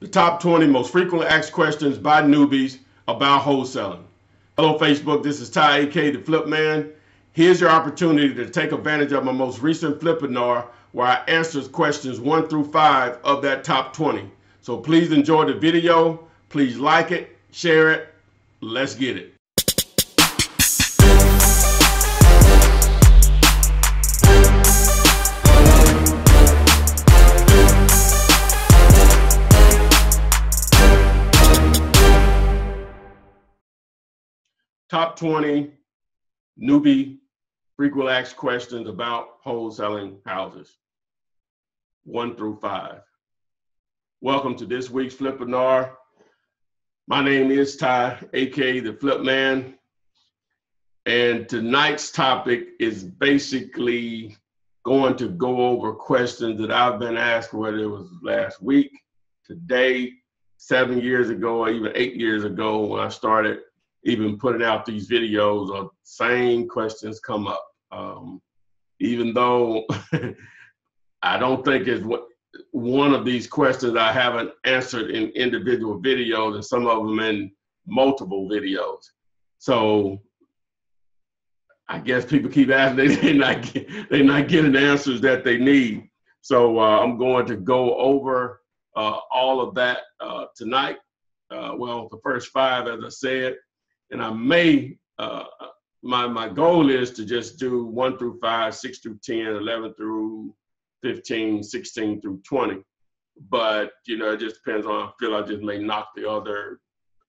the top 20 most frequently asked questions by newbies about wholesaling. Hello, Facebook. This is Ty AK, the Flip Man. Here's your opportunity to take advantage of my most recent Flipinar where I answer questions one through five of that top 20. So please enjoy the video. Please like it, share it. Let's get it. Top 20 newbie frequently asked questions about wholesaling houses, one through five. Welcome to this week's Flipinar. My name is Ty, aka the Flip Man, and tonight's topic is basically going to go over questions that I've been asked, whether it was last week, today, seven years ago, or even eight years ago when I started even putting out these videos, or same questions come up. Um, even though I don't think it's what one of these questions I haven't answered in individual videos, and some of them in multiple videos. So I guess people keep asking, they, are not they're not getting answers that they need. So uh, I'm going to go over uh, all of that uh, tonight. Uh, well, the first five, as I said, and I may, uh, my, my goal is to just do one through five, six through 10, 11 through 15, 16 through 20. But, you know, it just depends on, I feel I just may knock the other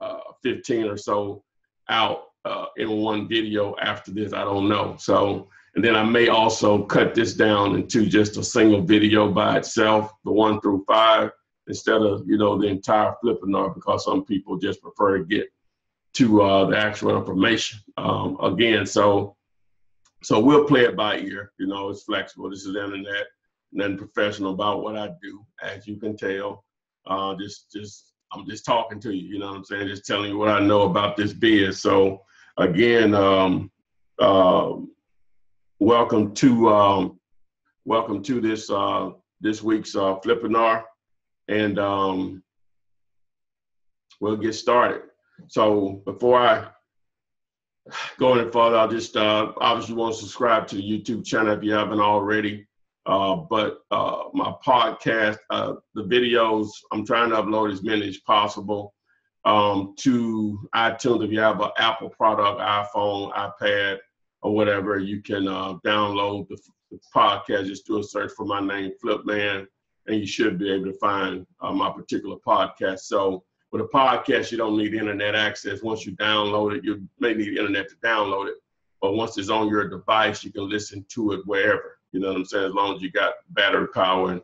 uh, 15 or so out uh, in one video after this. I don't know. So, and then I may also cut this down into just a single video by itself, the one through five, instead of, you know, the entire Flipinar because some people just prefer to get to uh, the actual information. Um, again, so so we'll play it by ear. You know, it's flexible. This is internet, nothing professional about what I do, as you can tell. Uh, just just I'm just talking to you. You know what I'm saying? Just telling you what I know about this biz. So again, um, uh, welcome to um, welcome to this uh, this week's uh, Flipinar, and um, we'll get started. So before I go any further, I'll just uh, obviously want to subscribe to the YouTube channel if you haven't already. Uh, but uh, my podcast, uh, the videos, I'm trying to upload as many as possible um, to iTunes. If you have an Apple product, iPhone, iPad, or whatever, you can uh, download the, the, podcast. Just do a search for my name, Flip Man, and you should be able to find uh, my particular podcast. So with a podcast, you don't need internet access. Once you download it, you may need internet to download it. But once it's on your device, you can listen to it wherever. You know what I'm saying? As long as you got battery power and,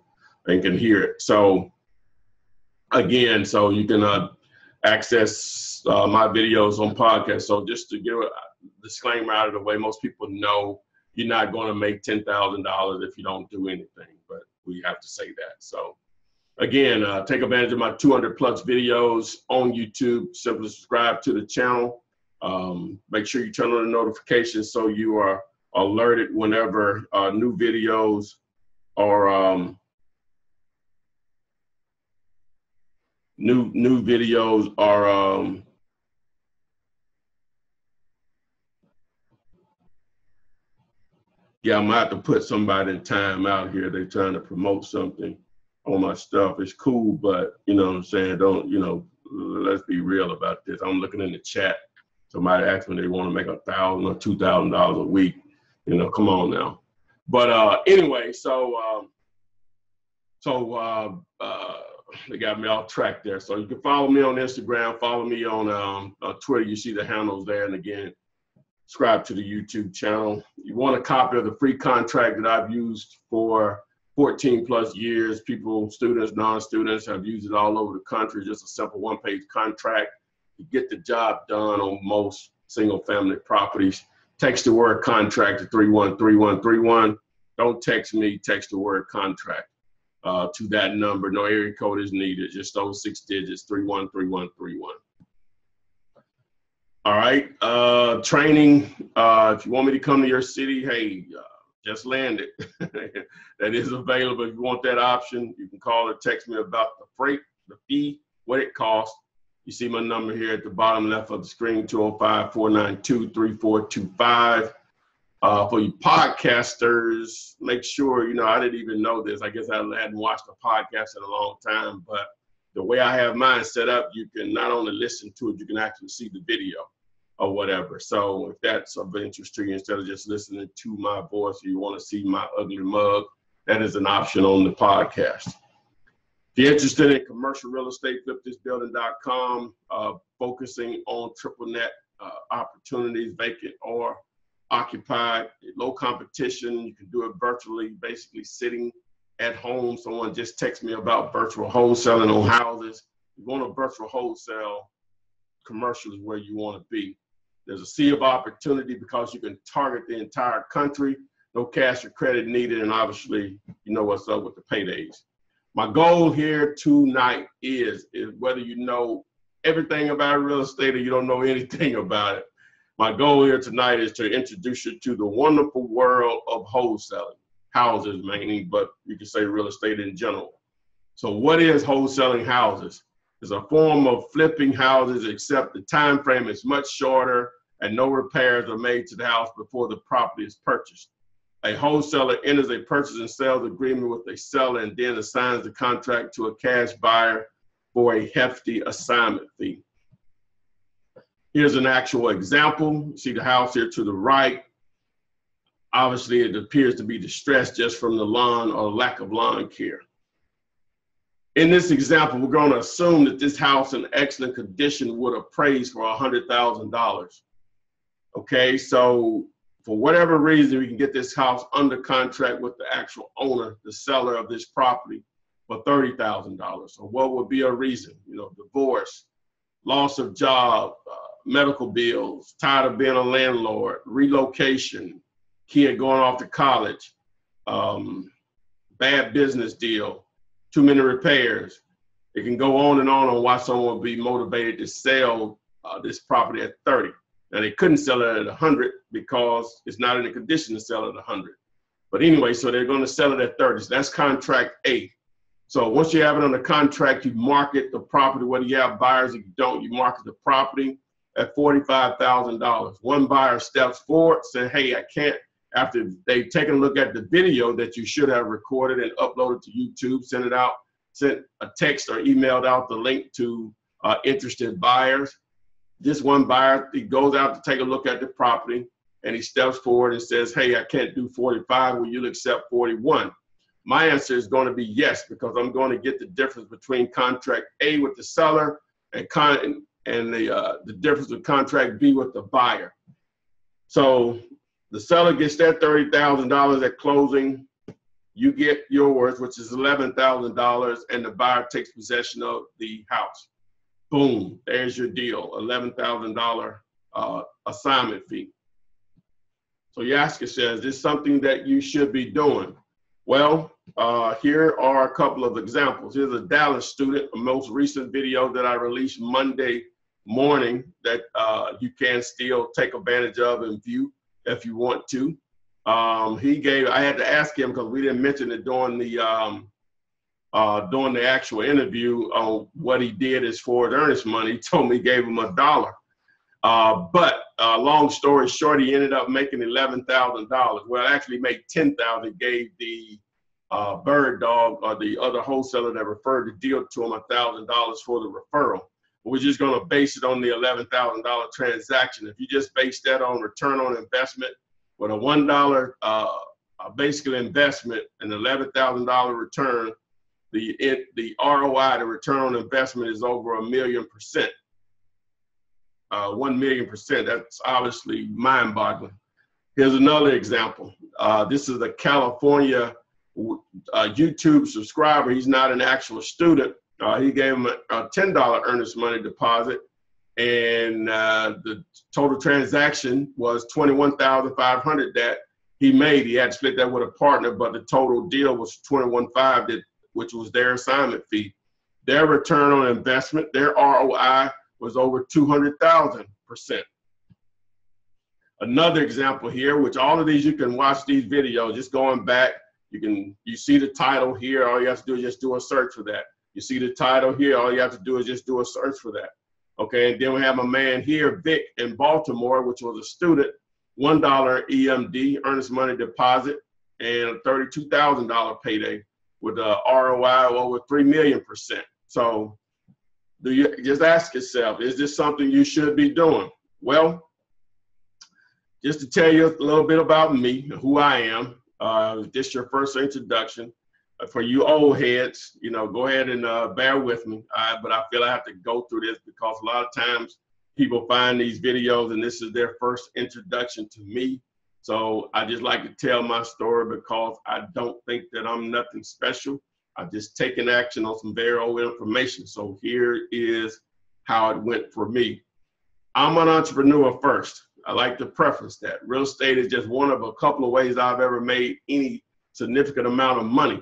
and can hear it. So again, so you can uh, access uh, my videos on podcast. So just to give a disclaimer out of the way, most people know you're not going to make ten thousand dollars if you don't do anything. But we have to say that. So Again, uh, take advantage of my 200 plus videos on YouTube. Simply subscribe to the channel. Um, make sure you turn on the notifications so you are alerted whenever uh, new videos or um, new new videos are um, yeah, I'm gonna have to put somebody in time out here. They're trying to promote something on my stuff. It's cool, but you know what I'm saying? Don't, you know, let's be real about this. I'm looking in the chat. Somebody asked me they want to make a thousand or two thousand dollars a week. You know, come on now. But uh anyway, so um so uh uh they got me off track there. So you can follow me on Instagram, follow me on um on Twitter. You see the handles there. And again, subscribe to the YouTube channel. You want a copy of the free contract that I've used for 14 plus years. People, students, non-students have used it all over the country. Just a simple one-page contract to get the job done on most single-family properties. Text the word contract to 313131. Don't text me, text the word contract uh, to that number. No area code is needed, just those six digits, 313131. All right, uh, training. Uh, if you want me to come to your city, hey, uh, just landed. that is available. If you want that option, you can call or text me about the freight. The fee, what it costs. You see my number here at the bottom left of the screen, 205-492-3425. Uh, for you podcasters, make sure, you know, I didn't even know this. I guess I hadn't watched a podcast in a long time, but the way I have mine set up, you can not only listen to it, you can actually see the video or whatever. So if that's of interest to you, instead of just listening to my voice, or you want to see my ugly mug, that is an option on the podcast. If you're interested in commercial real estate, flipthisbuilding.com, uh, focusing on triple net uh, opportunities, vacant or occupied, low competition. You can do it virtually, basically sitting at home. Someone just texted me about virtual wholesaling on houses. You want a virtual wholesale commercial is where you want to be. There's a sea of opportunity because you can target the entire country. No cash or credit needed, and obviously, you know what's up with the paydays. My goal here tonight is, is whether you know everything about real estate or you don't know anything about it. My goal here tonight is to introduce you to the wonderful world of wholesaling, houses mainly, but you can say real estate in general. So, what is wholesaling houses? It's a form of flipping houses, except the time frame is much shorter and no repairs are made to the house before the property is purchased. A wholesaler enters a purchase and sales agreement with a seller and then assigns the contract to a cash buyer for a hefty assignment fee. Here's an actual example. See the house here to the right. Obviously, it appears to be distressed just from the lawn or lack of lawn care. In this example, we're going to assume that this house in excellent condition would appraise for $100,000. Okay, so for whatever reason, we can get this house under contract with the actual owner, the seller of this property, for $30,000. So what would be a reason? You know, divorce, loss of job, uh, medical bills, tired of being a landlord, relocation, kid going off to college, um, bad business deal, too many repairs. It can go on and on on why someone would be motivated to sell uh, this property at 30. Now they couldn't sell it at 100 because it's not in a condition to sell at 100. But anyway, so they're going to sell it at 30. So that's contract A. So once you have it under contract, you market the property. Whether you have buyers or you don't, you market the property at $45,000. One buyer steps forward, saying, hey, I can't, after they've taken a look at the video that you should have recorded and uploaded to YouTube, sent it out, sent a text or emailed out the link to uh, interested buyers this one buyer, he goes out to take a look at the property and he steps forward and says, Hey, I can't do 45. Will you accept 41? My answer is going to be yes, because I'm going to get the difference between contract A with the seller and con and the uh, the difference with contract B with the buyer. So the seller gets that thirty thousand dollars at closing. You get yours, which is eleven thousand dollars, and the buyer takes possession of the house boom, there's your deal, $11,000 uh, assignment fee. So Yaska says, this something that you should be doing. Well, uh, here are a couple of examples. Here's a Dallas student, a most recent video that I released Monday morning that uh, you can still take advantage of and view if you want to. Um, he gave, I had to ask him because we didn't mention it during the um, uh, during the actual interview on what he did as as earnest money. He told me he gave him a dollar. Uh, but uh, long story short, he ended up making eleven thousand dollars. Well, actually, made ten thousand. Gave the uh, bird dog or the other wholesaler that referred the deal to him a thousand dollars for the referral. We're just going to base it on the eleven thousand dollar transaction. If you just base that on return on investment with a one dollar uh, basically investment and eleven thousand dollar return, the it, the ROI, the return on investment, is over a million percent. Uh, one million percent. That's obviously mind-boggling. Here's another example. Uh, this is a California uh, YouTube subscriber. He's not an actual student. Uh, he gave him a, a ten dollar earnest money deposit, and uh, the total transaction was twenty one thousand five hundred that he made. He had to split that with a partner, but the total deal was twenty one five that which was their assignment fee. Their return on investment, their ROI was over 200,000%. Another example here, which all of these you can watch these videos, just going back, you can you see the title here. All you have to do is just do a search for that. You see the title here. All you have to do is just do a search for that. Okay, and then we have a man here, Vic, in Baltimore, which was a student, $1 EMD, earnest money deposit, and a $32,000 payday with a ROI of over 3 million percent. So do you just ask yourself, is this something you should be doing? Well, just to tell you a little bit about me, who I am, uh, this your first introduction. For you old heads, you know, go ahead and uh, bear with me. But I feel I have to go through this because a lot of times people find these videos and this is their first introduction to me. So I just like to tell my story because I don't think that I'm nothing special. I've just taken action on some very old information. So here is how it went for me. I'm an entrepreneur first. I like to preface that. Real estate is just one of a couple of ways I've ever made any significant amount of money.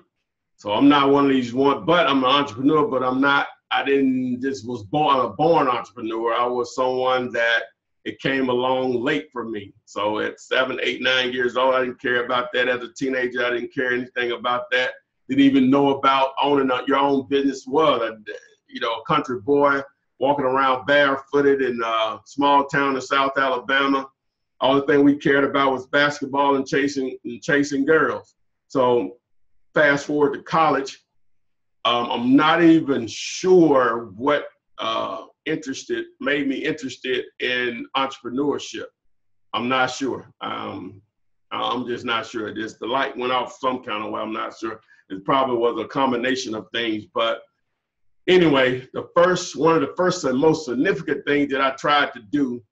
So I'm not one of these one, but I'm an entrepreneur, but I'm not, I didn't just was born I'm a born entrepreneur. I was someone that it came along late for me. So at seven, eight, nine years old, I didn't care about that. As a teenager, I didn't care anything about that. Didn't even know about owning your own business was. A, you know, a country boy walking around barefooted in a small town in South Alabama. All the thing we cared about was basketball and chasing and chasing girls. So fast forward to college, um, I'm not even sure what uh, interested made me interested in entrepreneurship. I'm not sure. Um, I'm just not sure. Just the light went off some kind of way. I'm not sure. It probably was a combination of things. But anyway, the first one of the first and most significant things that I tried to do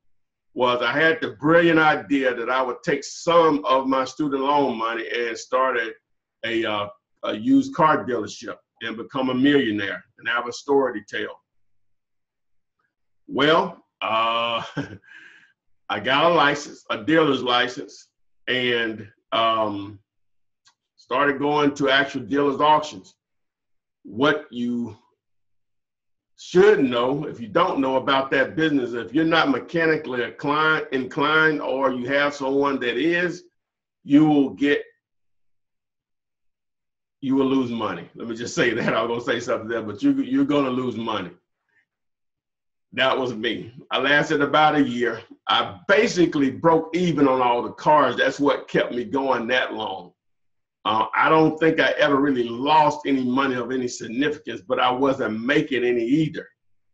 was I had the brilliant idea that I would take some of my student loan money and start a, uh, a used car dealership and become a millionaire and have a story to tell. Well, uh, I got a license, a dealer's license, and um, started going to actual dealers auctions. What you should know, if you don't know about that business, if you're not mechanically inclined, inclined or you have someone that is, you will get, you will lose money. Let me just say that. I was gonna say something there, but you, you're gonna lose money. That was me. I lasted about a year. I basically broke even on all the cars. That's what kept me going that long. Uh, I don't think I ever really lost any money of any significance, but I wasn't making any either.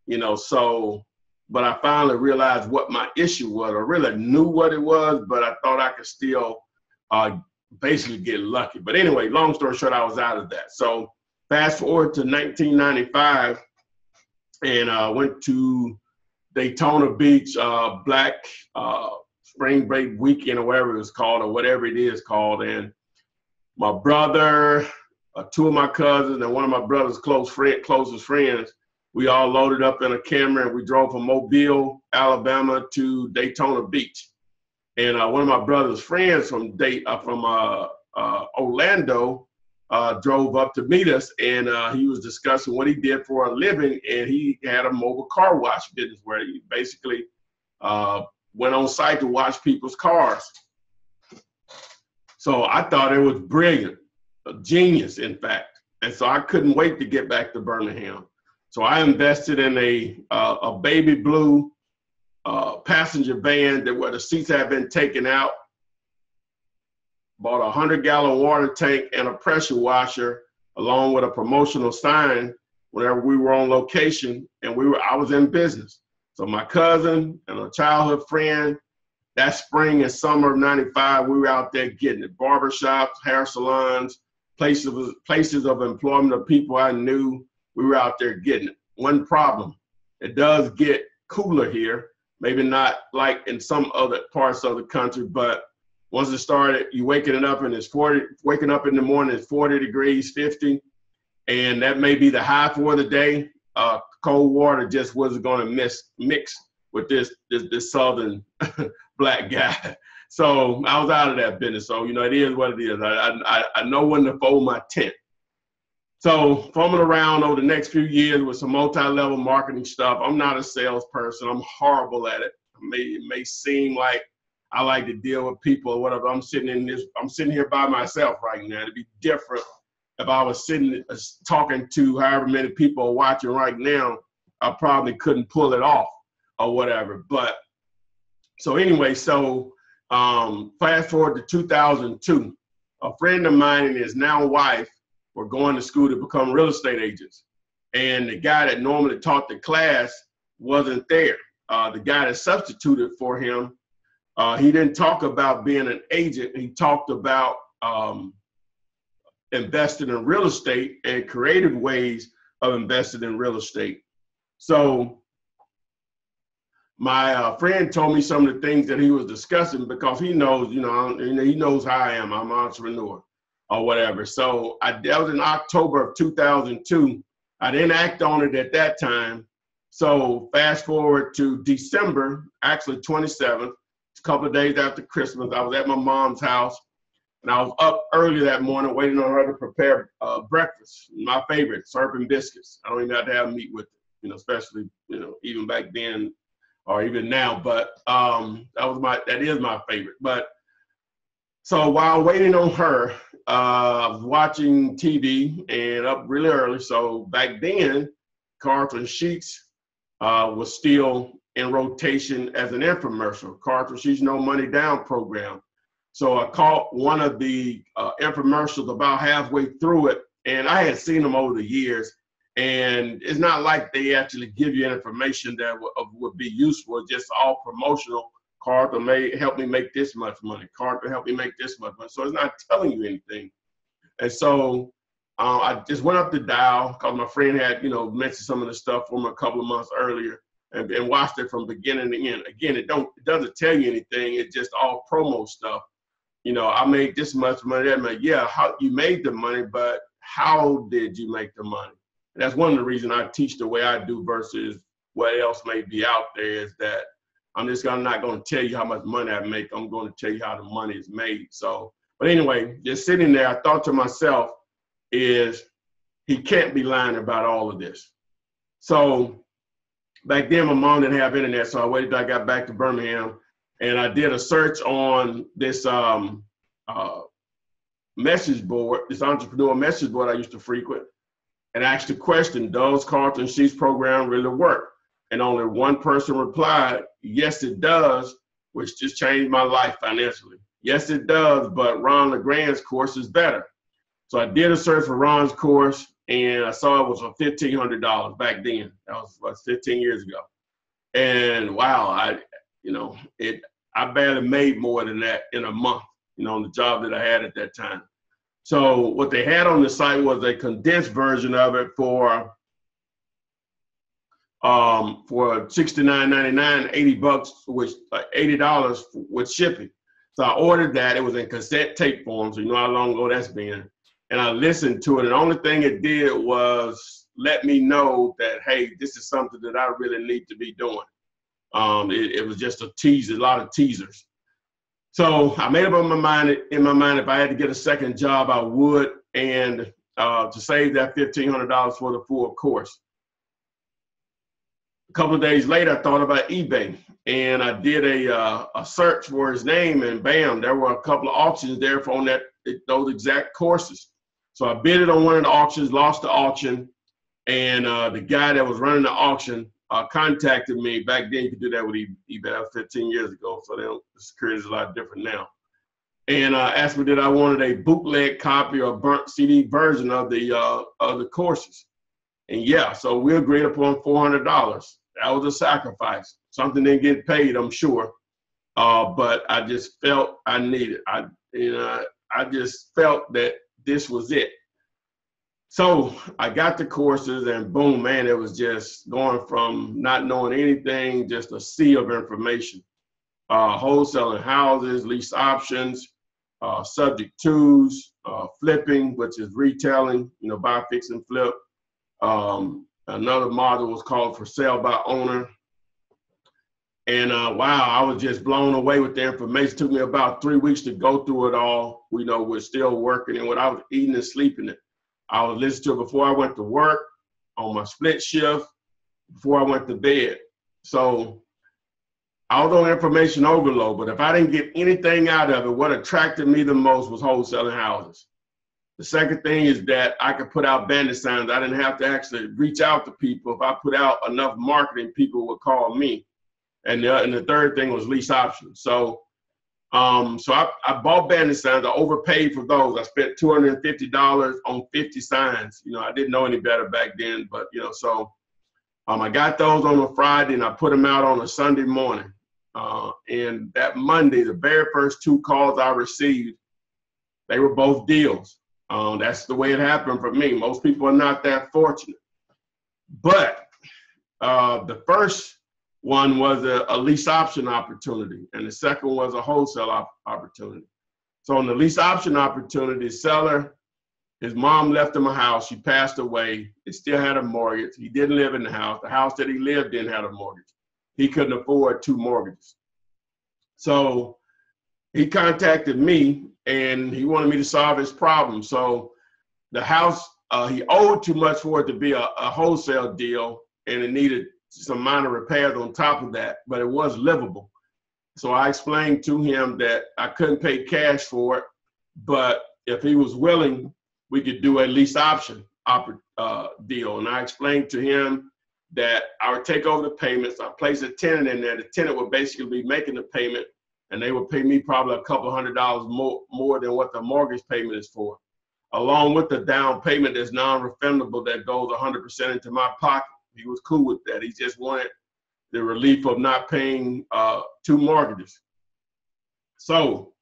You know, so, but I finally realized what my issue was. I really knew what it was, but I thought I could still uh, basically get lucky. But anyway, long story short, I was out of that. So fast forward to 1995 and uh, went to Daytona Beach uh, Black uh, Spring Break Weekend or whatever it was called or whatever it is called. And my brother, uh, two of my cousins, and one of my brother's close friend, closest friends, we all loaded up in a Camry and we drove from Mobile, Alabama to Daytona Beach. And uh, one of my brother's friends from date uh, from uh, Orlando uh, drove up to meet us. And uh, he was discussing what he did for a living. And he had a mobile car wash business where he basically uh, went on site to wash people's cars. So i thought it was brilliant. A genius in fact. And so i couldn't wait to get back to birmingham. So i invested in a, uh, a baby blue uh, passenger van that where the seats had been taken out bought a 100 gallon water tank and a pressure washer along with a promotional sign whenever we were on location and we were I was in business. So my cousin and a childhood friend, that spring and summer of 95, we were out there getting it. Barbershops, hair salons, places of, places of employment of people I knew, we were out there getting it. One problem, it does get cooler here. Maybe not like in some other parts of the country, but once it started, you waking it up and it's 40, waking up in the morning, it's 40 degrees, 50, and that may be the high for the day. Uh, cold water just wasn't going to mix with this this, this southern black guy. So I was out of that business. So you know, it is what it is. I I, I know when to fold my tent. So fumbling around over the next few years with some multi-level marketing stuff. I'm not a salesperson. I'm horrible at it. it may, it may seem like I like to deal with people or whatever. I'm sitting in this, I'm sitting here by myself right now. It'd be different if I was sitting uh, talking to however many people are watching right now, I probably couldn't pull it off or whatever. But so anyway, so um, fast forward to 2002, a friend of mine and his now wife were going to school to become real estate agents. And the guy that normally taught the class wasn't there. Uh, the guy that substituted for him, uh, he didn't talk about being an agent. He talked about um, investing in real estate and creative ways of investing in real estate. So my uh, friend told me some of the things that he was discussing because he knows, you know, he knows how I am. I'm an entrepreneur or whatever. So I that was in October of 2002. I didn't act on it at that time. So fast forward to December, actually 27th, a couple of days after Christmas, I was at my mom's house and I was up early that morning waiting on her to prepare uh, breakfast, my favorite, syrup biscuits. I don't even have to have meat with it, you know, especially, you know, even back then or even now. But um, that was my, that is my favorite. But so while waiting on her, watching TV and up really early. So back then, Carleton Sheets uh, was still in rotation as an infomercial. Carleton Sheets No Money Down program. So I caught one of the uh, infomercials about halfway through it, and I had seen them over the years. And it's not like they actually give you information that w- would be useful, just all promotional. Carleton may help me make this much money. Carleton help me make this much money. So it's not telling you anything. And so uh, I just went up the dial because my friend had, you know, mentioned some of the stuff from a couple of months earlier and, and watched it from beginning to end. Again, it don't it doesn't tell you anything. It's just all promo stuff. You know, I made this much money. That. Yeah, how you made the money, but how did you make the money? And that's one of the reasons I teach the way I do versus what else may be out there is that I'm just I'm not going to tell you how much money I make. I'm going to tell you how the money is made. So, but anyway, just sitting there, I thought to myself, is he can't be lying about all of this. So back then, my mom didn't have internet, so I waited till I got back to Birmingham, and I did a search on this um, uh, message board, this entrepreneur message board I used to frequent, and asked the question, does Carleton Sheets program really work? And only one person replied, yes, it does, which just changed my life financially. Yes, it does, but Ron LeGrand's course is better. So I did a search for Ron's course and I saw it was for fifteen hundred dollars back then. That was what, 15 years ago. And wow, I you know, it I barely made more than that in a month, you know, on the job that I had at that time. So what they had on the site was a condensed version of it for um for $69.99, 80 bucks, which like $80 with shipping. So I ordered that. It was in cassette tape form, so you know how long ago that's been and I listened to it. And the only thing it did was let me know that, hey, this is something that I really need to be doing. Um, it, it, was just a teaser, a lot of teasers. So I made up my mind, in my mind, if I had to get a second job, I would, and uh, to save that fifteen hundred dollars for the full course. A couple of days later, I thought about eBay, and I did a uh, a search for his name, and bam, there were a couple of auctions there for on that those exact courses. So I bid it on one of the auctions, lost the auction, and uh, the guy that was running the auction uh, contacted me. Back then, you could do that with eBay. That was 15 years ago, so the security is a lot different now. And uh, asked me did I wanted a bootleg copy or burnt CD version of the uh, of the courses. And yeah, so we agreed upon $400. That was a sacrifice. Something didn't get paid, I'm sure. Uh, but I just felt I needed. I you know I just felt that this was it. So I got the courses and boom, man, it was just going from not knowing anything, just a sea of information. Uh, wholesaling houses, lease options, uh, subject twos, uh, flipping, which is retailing, you know, buy, fix, and flip. Um, another model was called for sale by owner. And uh, wow, I was just blown away with the information. It took me about three weeks to go through it all. We know we're still working, and when I was eating and sleeping it, I was listening to it before I went to work, on my split shift, before I went to bed. So although information overload, but if I didn't get anything out of it, what attracted me the most was wholesaling houses. The second thing is that I could put out bandit signs. I didn't have to actually reach out to people. If I put out enough marketing, people would call me. And the, and the third thing was lease options. So um, so I, I bought bandit signs. I overpaid for those. I spent two hundred and fifty dollars on fifty signs. You know, I didn't know any better back then, but you know, so um, I got those on a Friday and I put them out on a Sunday morning. Uh, and that Monday, the very first two calls I received, they were both deals. Um, that's the way it happened for me. Most people are not that fortunate. But uh, the first one was a, a, lease option opportunity, and the second was a wholesale op- opportunity. So, on the lease option opportunity, seller, his mom left him a house. She passed away. It still had a mortgage. He didn't live in the house. The house that he lived in had a mortgage. He couldn't afford two mortgages. So, he contacted me and he wanted me to solve his problem. So, the house, uh, he owed too much for it to be a, a wholesale deal, and it needed some minor repairs on top of that, but it was livable. So I explained to him that I couldn't pay cash for it, but if he was willing, we could do a lease option uh, deal. And I explained to him that I would take over the payments. I place a tenant in there. The tenant would basically be making the payment, and they would pay me probably a couple hundred dollars more more than what the mortgage payment is for, along with the down payment that's non-refundable that goes 100% into my pocket. He was cool with that. He just wanted the relief of not paying uh, two mortgages. So,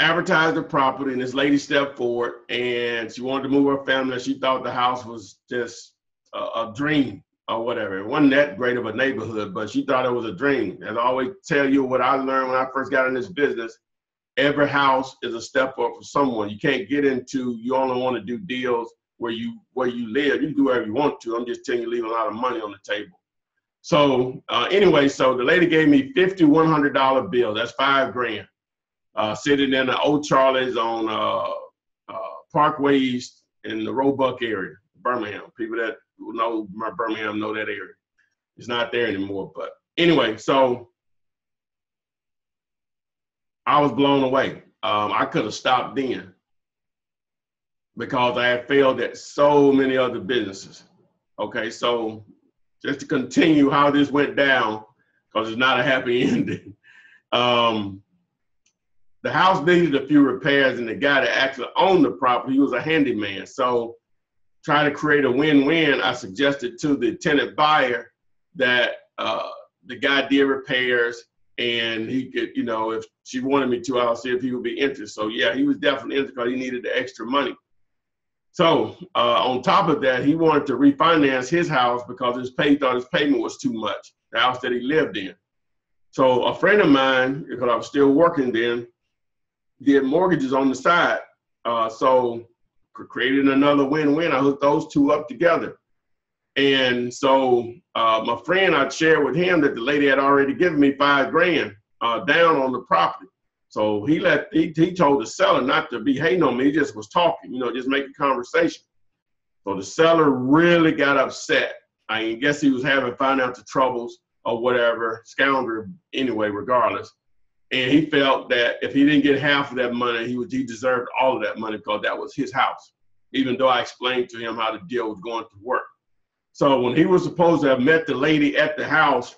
advertised the property, and this lady stepped forward, and she wanted to move her family. She thought the house was just a, a dream or whatever. It wasn't that great of a neighborhood, but she thought it was a dream. As I always tell you, what I learned when I first got in this business, every house is a step up for someone. You can't get into you only want to do deals where you where you live. You can do whatever you want to. I'm just telling you, leave a lot of money on the table. So uh, anyway, so the lady gave me 50 $100 bill. That's five grand. Uh, sitting in the old Charlie's on uh, uh, Parkway East in the Roebuck area, Birmingham. People that know my Birmingham know that area. It's not there anymore. But anyway, so I was blown away. Um, I could have stopped then because I had failed at so many other businesses. Okay, so just to continue how this went down, because it's not a happy ending. Um, the house needed a few repairs, and the guy that actually owned the property, was a handyman. So, trying to create a win-win, I suggested to the tenant buyer that uh, the guy did repairs, and he could, you know, if she wanted me to, I'll see if he would be interested. So, yeah, he was definitely interested because he needed the extra money. So uh, on top of that, he wanted to refinance his house because his pay thought his payment was too much, the house that he lived in. So a friend of mine, because I was still working then, did mortgages on the side. Uh, so created another win-win. I hooked those two up together. And so uh, my friend, I shared with him that the lady had already given me five grand uh, down on the property. So he let he, he told the seller not to be hating on me. He just was talking, you know, just making conversation. So the seller really got upset. I guess he was having financial troubles or whatever, scoundrel anyway, regardless. And he felt that if he didn't get half of that money, he was he deserved all of that money because that was his house. Even though I explained to him how the deal was going to work. So when he was supposed to have met the lady at the house,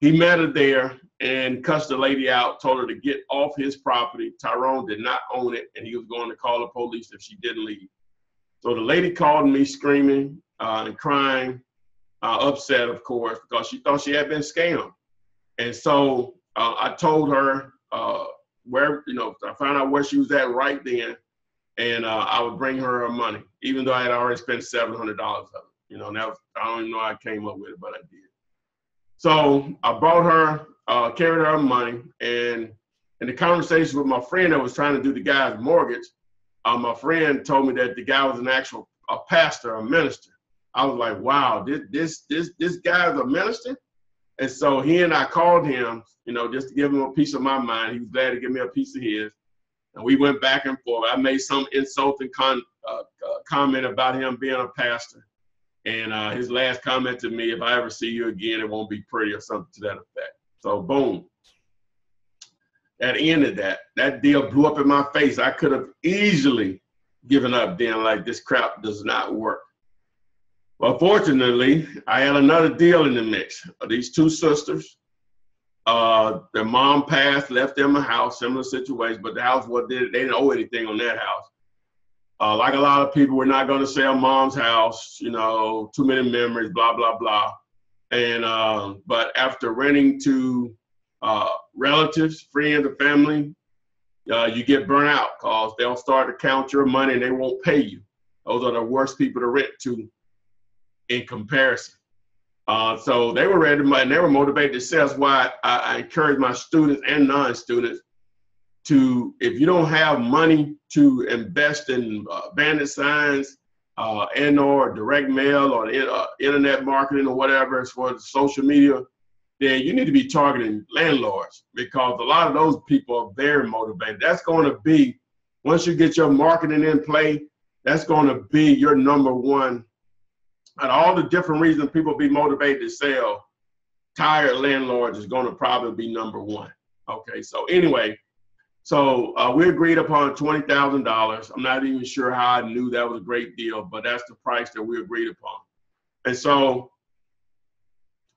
he met her there and cussed the lady out, told her to get off his property. Tyrone did not own it, and he was going to call the police if she didn't leave. So the lady called me screaming uh, and crying, uh, upset, of course, because she thought she had been scammed. And so uh, I told her uh, where, you know, I found out where she was at right then, and uh, I would bring her her money, even though I had already spent $700 of it. You know, was, I don't even know how I came up with it, but I did. So I brought her uh, carried her money, and in the conversation with my friend that was trying to do the guy's mortgage, uh, my friend told me that the guy was an actual a pastor, a minister. I was like, wow, this this this this guy's a minister. And so he and I called him, you know, just to give him a piece of my mind. He was glad to give me a piece of his. And we went back and forth. I made some insulting con- uh, uh, comment about him being a pastor. And uh, his last comment to me, if I ever see you again, it won't be pretty or something to that effect. So boom. that ended that. That deal blew up in my face. I could have easily given up then, like this crap does not work. Well, fortunately, I had another deal in the mix. These two sisters, uh, their mom passed, left them a house, similar situation, but the house was they didn't owe anything on that house. Uh, like a lot of people, we're not going to sell mom's house. You know, too many memories, blah blah blah. And uh, but after renting to uh, relatives, friends, or family, uh, you get burnt out because they'll start to count your money and they won't pay you. Those are the worst people to rent to in comparison. Uh, so they were ready and they were motivated. That's why I, I encourage my students and non-students to, if you don't have money to invest in uh, bandit signs uh, and or direct mail or uh, internet marketing or whatever as far as social media, then you need to be targeting landlords because a lot of those people are very motivated. That's going to be, once you get your marketing in play, that's going to be your number one. And all the different reasons people be motivated to sell, tired landlords is going to probably be number one. Okay, so anyway, so uh, we agreed upon twenty thousand dollars. I'm not even sure how I knew that was a great deal, but that's the price that we agreed upon. And so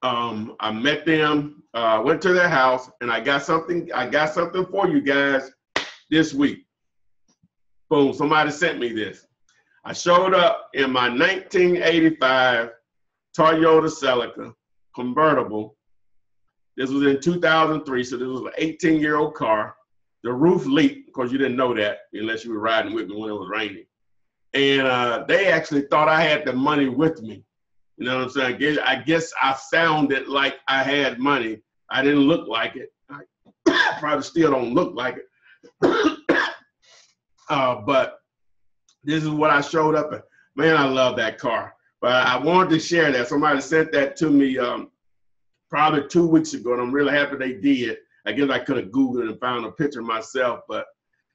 um, I met them, uh, went to their house, and I got something. I got something for you guys this week. Boom! Somebody sent me this. I showed up in my 1985 Toyota Celica convertible. This was in 2003, so this was an 18-year-old car. The roof leaked because you didn't know that unless you were riding with me when it was raining. And uh, they actually thought I had the money with me. You know what I'm saying? I guess, I sounded like I had money. I didn't look like it. I probably still don't look like it. uh, but this is what I showed up. Man, I love that car. But I wanted to share that. Somebody sent that to me um, probably two weeks ago, and I'm really happy they did. I guess I could have Googled and found a picture myself, but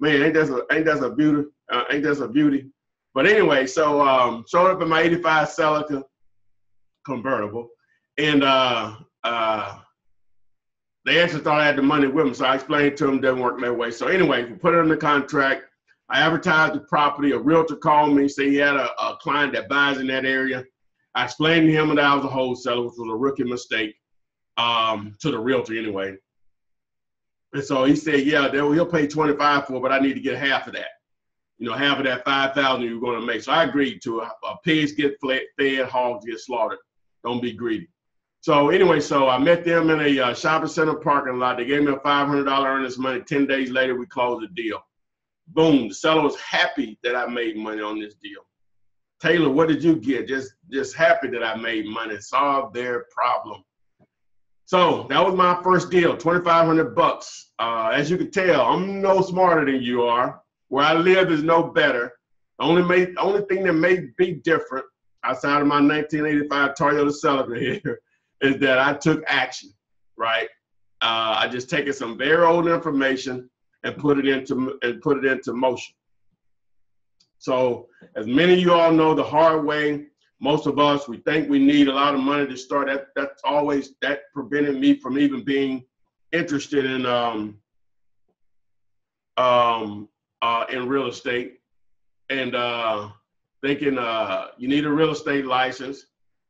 man, ain't that a ain't that a beauty? Uh, ain't that a beauty? But anyway, so um, showed up in my '85 Celica convertible, and uh, uh, they actually thought I had the money with them. So I explained to them doesn't work that way. So anyway, we put it in the contract. I advertised the property. A realtor called me, said he had a, a client that buys in that area. I explained to him that I was a wholesaler, which was a rookie mistake um, to the realtor anyway. And so he said, yeah, he'll pay 25 for it, but I need to get half of that. You know, half of that 5,000 you're going to make. So I agreed to it. Uh, pigs get fed, hogs get slaughtered. Don't be greedy. So anyway, so I met them in a uh, shopping center parking lot. They gave me a $500 earnest money. 10 days later, we closed the deal. Boom, the seller was happy that I made money on this deal. Taylor, what did you get? Just, just happy that I made money, solved their problem. So that was my first deal, 2,500 bucks. Uh, as you can tell, I'm no smarter than you are. Where I live is no better. Only, may, only thing that may be different outside of my 1985 Toyota Celica here is that I took action, right? Uh, I just taken some very old information and put it into and put it into motion. So, as many of you all know, the hard way, most of us we think we need a lot of money to start. That that's always that prevented me from even being interested in um, um, uh, in real estate. And uh, thinking uh, you need a real estate license,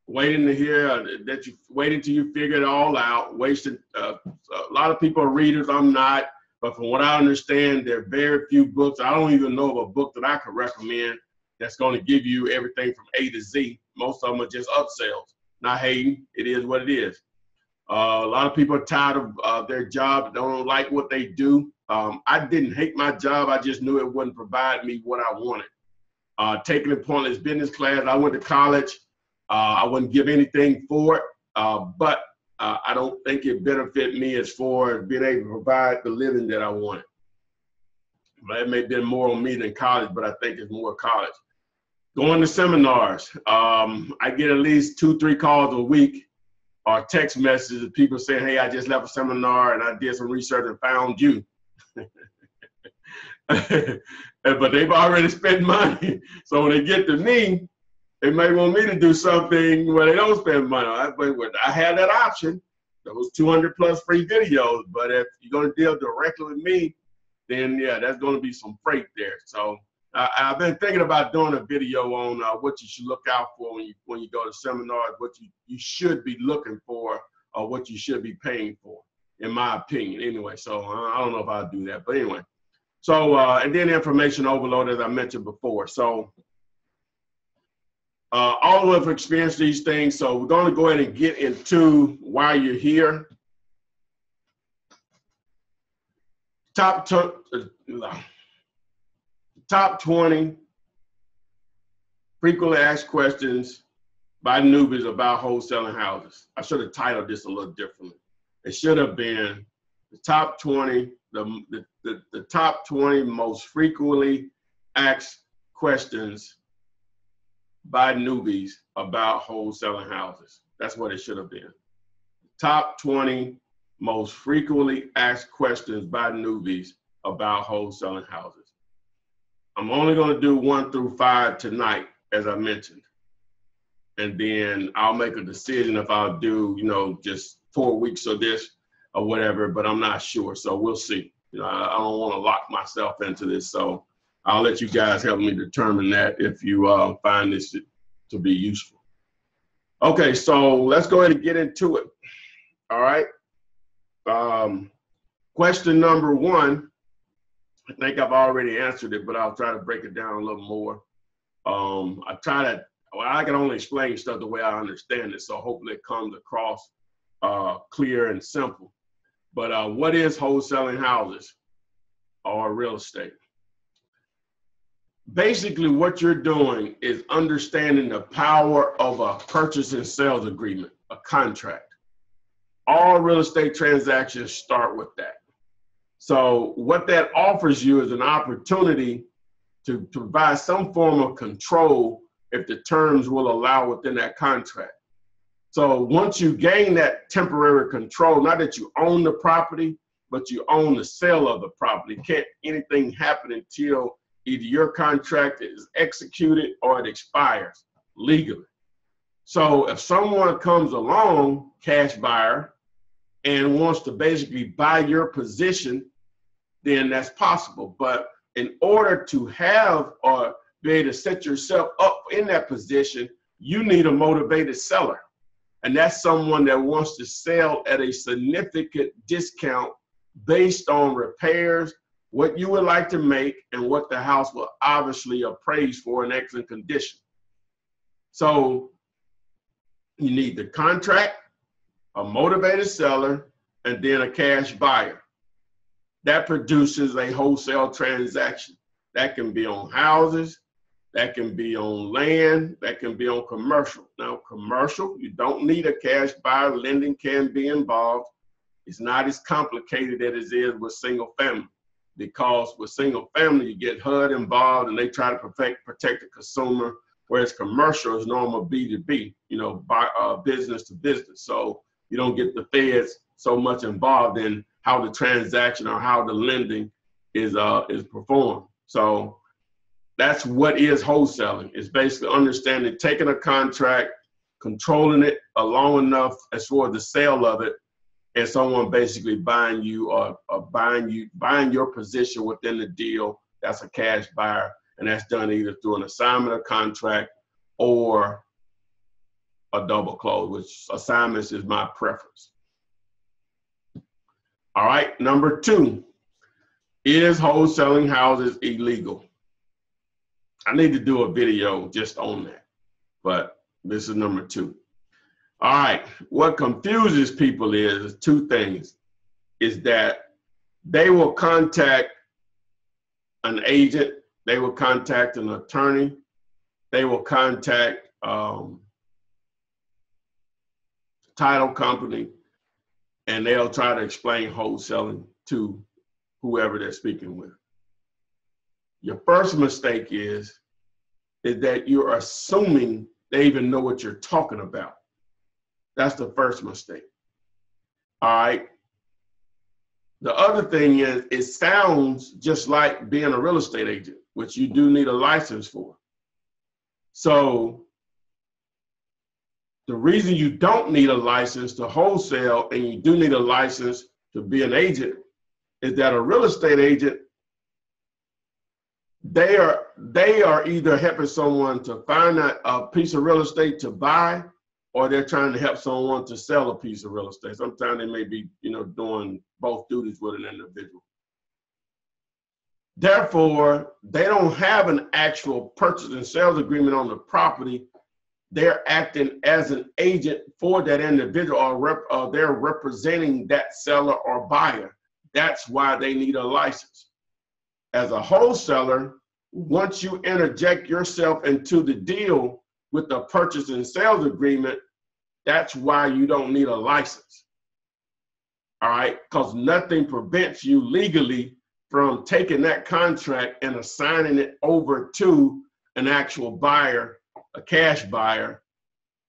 waiting to hear uh, that you waiting till you figure it all out. Wasting uh, a lot of people are readers. I'm not, but from what I understand, there are very few books. I don't even know of a book that I could recommend that's going to give you everything from A to Z. Most of them are just upsells. Not hating. It is what it is. Uh, a lot of people are tired of uh, their job, don't like what they do. Um, I didn't hate my job. I just knew it wouldn't provide me what I wanted uh, taking a pointless business class. I went to college. Uh, I wouldn't give anything for it, uh, but uh, I don't think it benefit me as far as being able to provide the living that I wanted. But it may have been more on me than college, but I think it's more college. Going to seminars, um, I get at least two, three calls a week or text messages of people saying, hey, I just left a seminar and I did some research and found you. but they've already spent money. So when they get to me, they may want me to do something where they don't spend money. I, but I had that option. those 200 plus free videos. But if you're going to deal directly with me, then yeah, that's going to be some freight there. So uh, I've been thinking about doing a video on uh, what you should look out for when you when you go to seminars, what you, you should be looking for, or what you should be paying for, in my opinion. Anyway, so uh, I don't know if I'll do that, but anyway. So uh, and then information overload as I mentioned before. So uh, all of us have experienced these things, so we're going to go ahead and get into why you're here. Top, to, uh, top 20 frequently asked questions by newbies about wholesaling houses. I should have titled this a little differently. It should have been the top 20, the, the, the, the top 20 most frequently asked questions by newbies about wholesaling houses. That's what it should have been. Top 20 most frequently asked questions by newbies about wholesaling houses. I'm only going to do one through five tonight, as I mentioned. And then I'll make a decision if I'll do, you know, just four weeks of this or whatever, but I'm not sure. So we'll see. You know, I, I don't want to lock myself into this. So I'll let you guys help me determine that if you uh, find this to, be useful. Okay, so let's go ahead and get into it. All right. Um, question number one, I think I've already answered it, but I'll try to break it down a little more. Um, I try to, well, I can only explain stuff the way I understand it, so hopefully it comes across uh, clear and simple. But uh, what is wholesaling houses or real estate? Basically what you're doing is understanding the power of a purchase and sales agreement, a contract. All real estate transactions start with that. So what that offers you is an opportunity to, provide some form of control if the terms will allow within that contract. So once you gain that temporary control, not that you own the property, but you own the sale of the property, can't anything happen until either your contract is executed or it expires legally. So if someone comes along, cash buyer, and wants to basically buy your position, then that's possible. But in order to have or be able to set yourself up in that position, you need a motivated seller. And that's someone that wants to sell at a significant discount based on repairs what you would like to make and what the house will obviously appraise for in excellent condition. So you need the contract, a motivated seller, and then a cash buyer. That produces a wholesale transaction. That can be on houses, that can be on land, that can be on commercial. Now, commercial, you don't need a cash buyer, lending can be involved. It's not as complicated as it is with single family because with single family, you get HUD involved and they try to protect, protect the consumer, whereas commercial is normal B2B, you know, by, uh, business to business. So you don't get the feds so much involved in how the transaction or how the lending is, uh, is performed. So that's what is wholesaling. It's basically understanding, taking a contract, controlling it long enough as for the sale of it and someone basically buying you or, or buying you buying your position within the deal that's a cash buyer and that's done either through an assignment of contract or a double close which assignments is my preference. All right number two is wholesaling houses illegal? I need to do a video just on that but this is number two all right. What confuses people is two things is that they will contact an agent, they will contact an attorney, they will contact um, title company, and they'll try to explain wholesaling to whoever they're speaking with. Your first mistake is is that you're assuming they even know what you're talking about. That's the first mistake. All right. The other thing is, it sounds just like being a real estate agent, which you do need a license for. So the reason you don't need a license to wholesale and you do need a license to be an agent is that a real estate agent they are they are either helping someone to find a, a piece of real estate to buy or they're trying to help someone to sell a piece of real estate. Sometimes they may be you know doing both duties with an individual. Therefore they don't have an actual purchase and sales agreement on the property. They're acting as an agent for that individual or rep, they're representing that seller or buyer. That's why they need a license. As a wholesaler, once you interject yourself into the deal with the purchase and sales agreement, that's why you don't need a license. All right, because nothing prevents you legally from taking that contract and assigning it over to an actual buyer, a cash buyer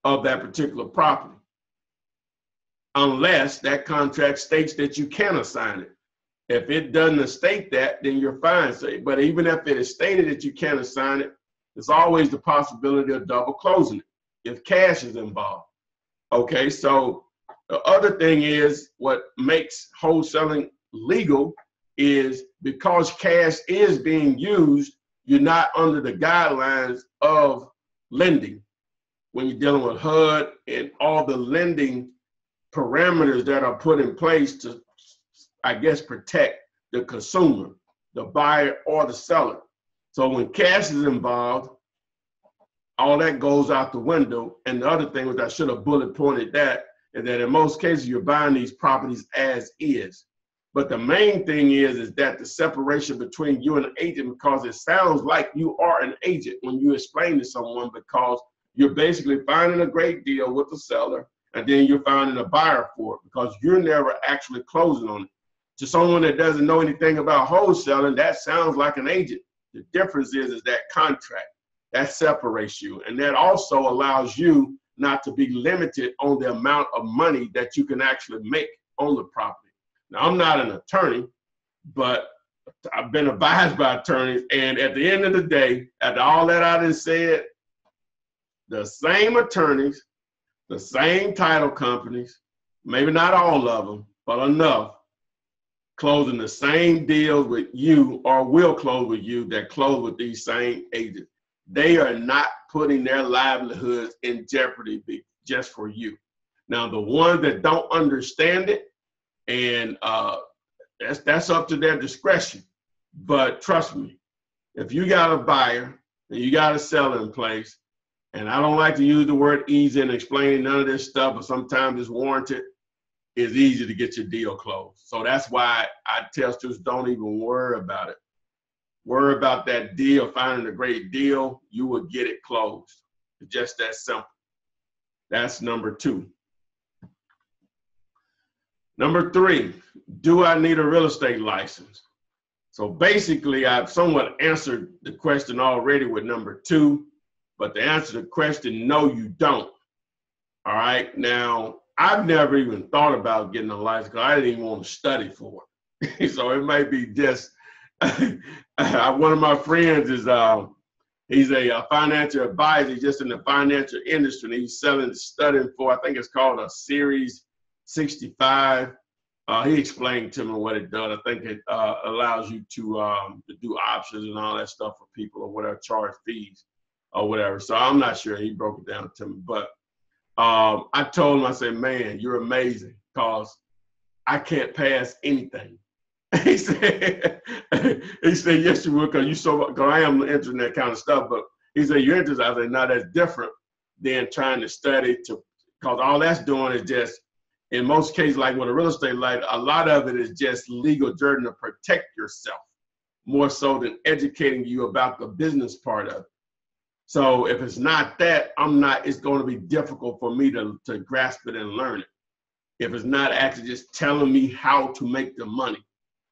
of that particular property. Unless that contract states that you can assign it. If it doesn't state that, then you're fine. But even if it is stated that you can't assign it, there's always the possibility of double closing it if cash is involved. Okay, so the other thing is what makes wholesaling legal is because cash is being used, you're not under the guidelines of lending when you're dealing with HUD and all the lending parameters that are put in place to I guess, protect the consumer, the buyer or the seller. So when cash is involved, all that goes out the window. And the other thing was I should have bullet pointed that is that in most cases you're buying these properties as is. But the main thing is is that the separation between you and an agent because it sounds like you are an agent when you explain to someone because you're basically finding a great deal with the seller and then you're finding a buyer for it because you're never actually closing on it to someone that doesn't know anything about wholesaling, that sounds like an agent. The difference is, is that contract that separates you, and that also allows you not to be limited on the amount of money that you can actually make on the property. Now, I'm not an attorney, but I've been advised by attorneys, and at the end of the day, after all that I just said, the same attorneys, the same title companies, maybe not all of them, but enough closing the same deals with you or will close with you that close with these same agents. They are not putting their livelihoods in jeopardy just for you. Now, the ones that don't understand it, and uh, that's that's up to their discretion. But trust me, if you got a buyer and you got a seller in place, and I don't like to use the word easy and explaining none of this stuff, but sometimes it's warranted it's easy to get your deal closed. So that's why I tell students don't even worry about it. Worry about that deal, finding a great deal, you will get it closed. It's just that simple. That's number two. Number three, do I need a real estate license? So basically, I've somewhat answered the question already with number two, but to answer the question, no, you don't. All right. Now, I've never even thought about getting a license because I didn't even want to study for it. so it might be just one of my friends is uh, he's a, a, financial advisor, just in the financial industry, and he's selling studying for I think it's called a Series 65. Uh, he explained to me what it does. I think it uh, allows you to um, to do options and all that stuff for people or whatever, charge fees or whatever. So I'm not sure. He broke it down to me, but um, I told him, I said, man, you're amazing because I can't pass anything. he said, he said, yes, you will, because you so, because I am interested in that kind of stuff. But he said, you're interested. I said, no, that's different than trying to study to, because all that's doing is just, in most cases, like with a real estate light, a lot of it is just legal jargon to protect yourself more so than educating you about the business part of it. So if it's not that, I'm not, it's going to be difficult for me to, to grasp it and learn it. If it's not actually just telling me how to make the money.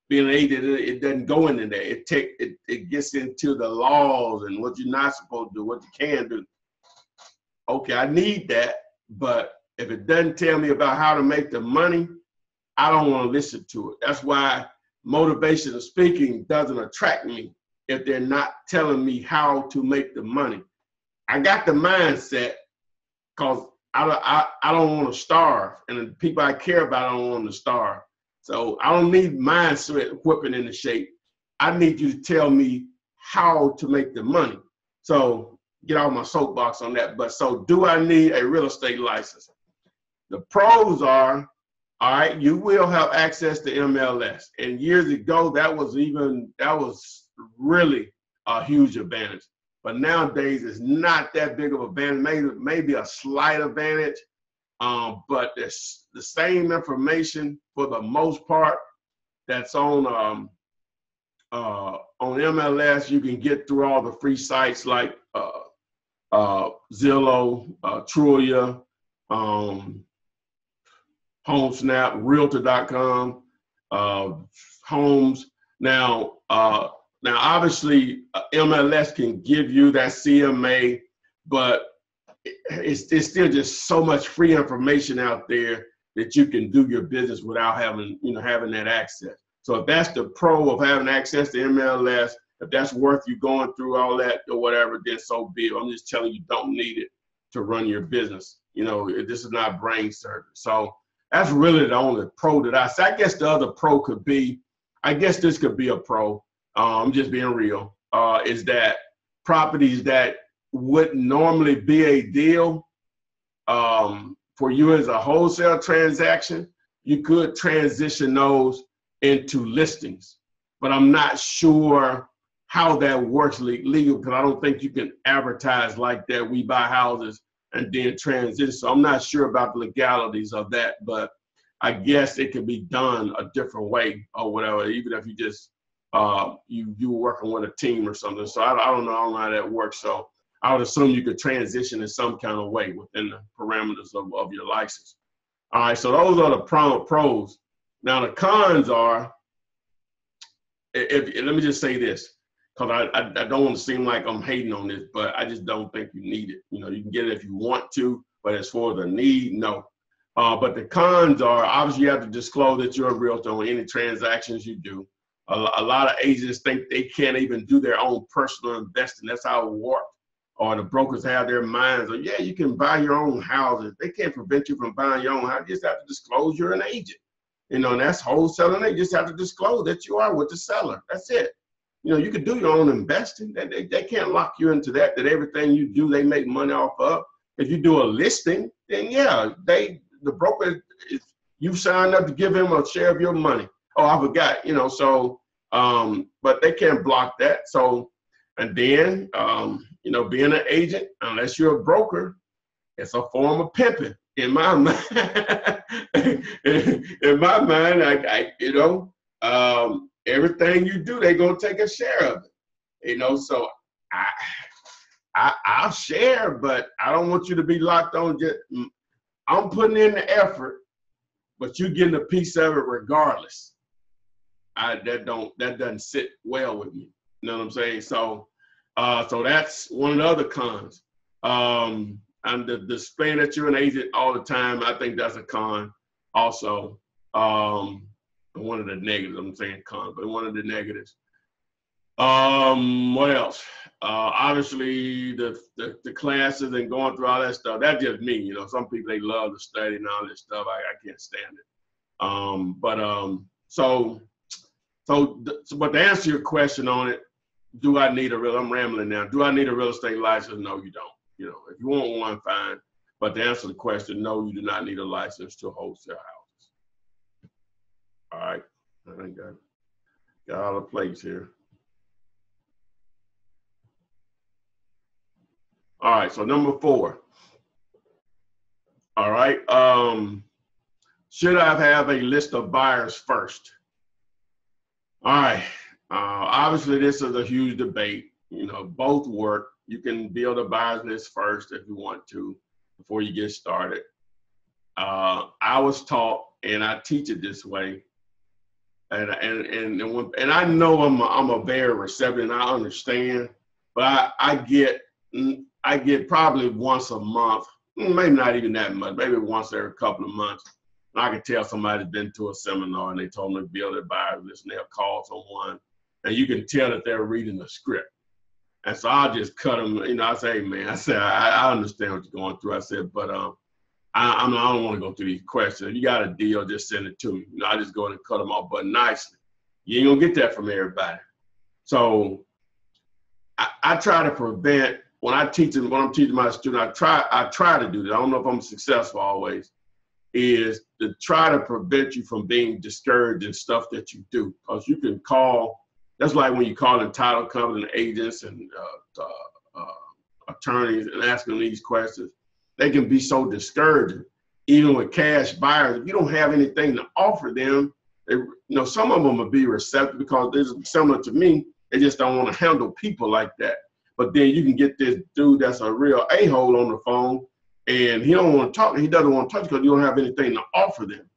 Being an agent, it, doesn't go into that. It take it, it gets into the laws and what you're not supposed to do, what you can do. Okay, I need that, but if it doesn't tell me about how to make the money, I don't want to listen to it. That's why motivational speaking doesn't attract me if they're not telling me how to make the money. I got the mindset because I, I, I don't want to starve, and the people I care about, I don't want to starve. So I don't need mindset whipping into shape. I need you to tell me how to make the money. So get off my soapbox on that. But so do I need a real estate license? The pros are, all right, you will have access to MLS. And years ago, that was even that was really a huge advantage. But nowadays, it's not that big of a advantage. Maybe maybe a slight advantage, um, but it's the same information for the most part that's on um, uh, on MLS. You can get through all the free sites like uh, uh, Zillow, uh, Trulia, um, HomeSnap, Realtor.com, uh, Homes. Now, uh, now obviously uh, MLS can give you that CMA, but it's, it's still just so much free information out there that you can do your business without having you know having that access. So if that's the pro of having access to MLS, if that's worth you going through all that or whatever, then so be it. I'm just telling you, don't need it to run your business. You know, this is not brain surgery. So that's really the only pro that I see. I guess the other pro could be, I guess this could be a pro. Uh, I'm just being real. Uh, is that properties that would normally be a deal um, for you as a wholesale transaction, you could transition those into listings. But I'm not sure how that works legal because I don't think you can advertise like that. We buy houses and then transition. So I'm not sure about the legalities of that, but I guess it could be done a different way or whatever. Even if you just uh, you you were working with a team or something. So I, I don't know, how that works. So I would assume you could transition in some kind of way within the parameters of, of your license. All right, so those are the pro, pros. Now the cons are, if, if let me just say this because I, I, I, don't want to seem like I'm hating on this, but I just don't think you need it. You know, you can get it if you want to, but as for the need, no. Uh, but the cons are obviously you have to disclose that you're a realtor on any transactions you do. A, a lot of agents think they can't even do their own personal investing. That's how it works. Or the brokers have their minds, or yeah, you can buy your own houses. They can't prevent you from buying your own house. You just have to disclose you're an agent. You know, and that's wholesaling. They just have to disclose that you are with the seller. That's it you know, you can do your own investing. They, they, they can't lock you into that, that everything you do, they make money off of. If you do a listing, then yeah, they, the broker, is, you signed up to give him a share of your money. Oh, I forgot, you know, so, um, but they can't block that. So, and then, um, you know, being an agent, unless you're a broker, it's a form of pimping in my mind. in my mind, I, I you know, um, everything you do, they're gonna take a share of it. You know, so I, I I'll share, but I don't want you to be locked on. Just I'm putting in the effort, but you're getting a piece of it regardless. I that don't that doesn't sit well with me. You know what I'm saying? So, uh, so that's one of the other cons. Um, and the the displaying that you're an agent all the time, I think that's a con. Also, um, one of the negatives. I'm saying con, but one of the negatives. Um, what else? Uh, obviously the, the, the classes and going through all that stuff. That's just me, you know. Some people they love to study and all this stuff. I, I can't stand it. Um, but um, so so, so, but to answer your question on it, do I need a real? I'm rambling now. Do I need a real estate license? No, you don't. You know, if you want one, fine. But to answer the question, no, you do not need a license to wholesale house. All right, I think I got all the plates here. All right, so number four. All right, um, should I have a list of buyers first? All right, uh, obviously this is a huge debate. You know, both work. You can build a list first if you want to before you get started. Uh, I was taught, and I teach it this way, and and and and, when, and I know I'm a, I'm a very receptive and I understand, but I I get I get probably once a month, maybe not even that much, maybe once every couple of months. And I can tell somebody's been to a seminar and they told me to build a buyer list and they'll call someone, and you can tell that they're reading the script. And so I'll just cut them, you know, I say, hey, man, I said, I, I understand what you're going through. I said, but um, I, I'm, I don't want to go through these questions. If you got a deal, just send it to me. You know, I just go in and cut them off, but nicely. You ain't gonna get that from everybody. So I, I try to prevent when I teach them, when I'm teaching my students, I try I try to do that. I don't know if I'm successful always. Is to try to prevent you from being discouraged in stuff that you do, because you can call. That's like when you call in title company agents and uh, uh, uh, attorneys and asking these questions. They can be so discouraging, even with cash buyers. If you don't have anything to offer them, they, you know, some of them will be receptive because they're similar to me. They just don't want to handle people like that. But then you can get this dude that's a real a-hole on the phone and he don't want to talk. He doesn't want to touch because you don't have anything to offer them.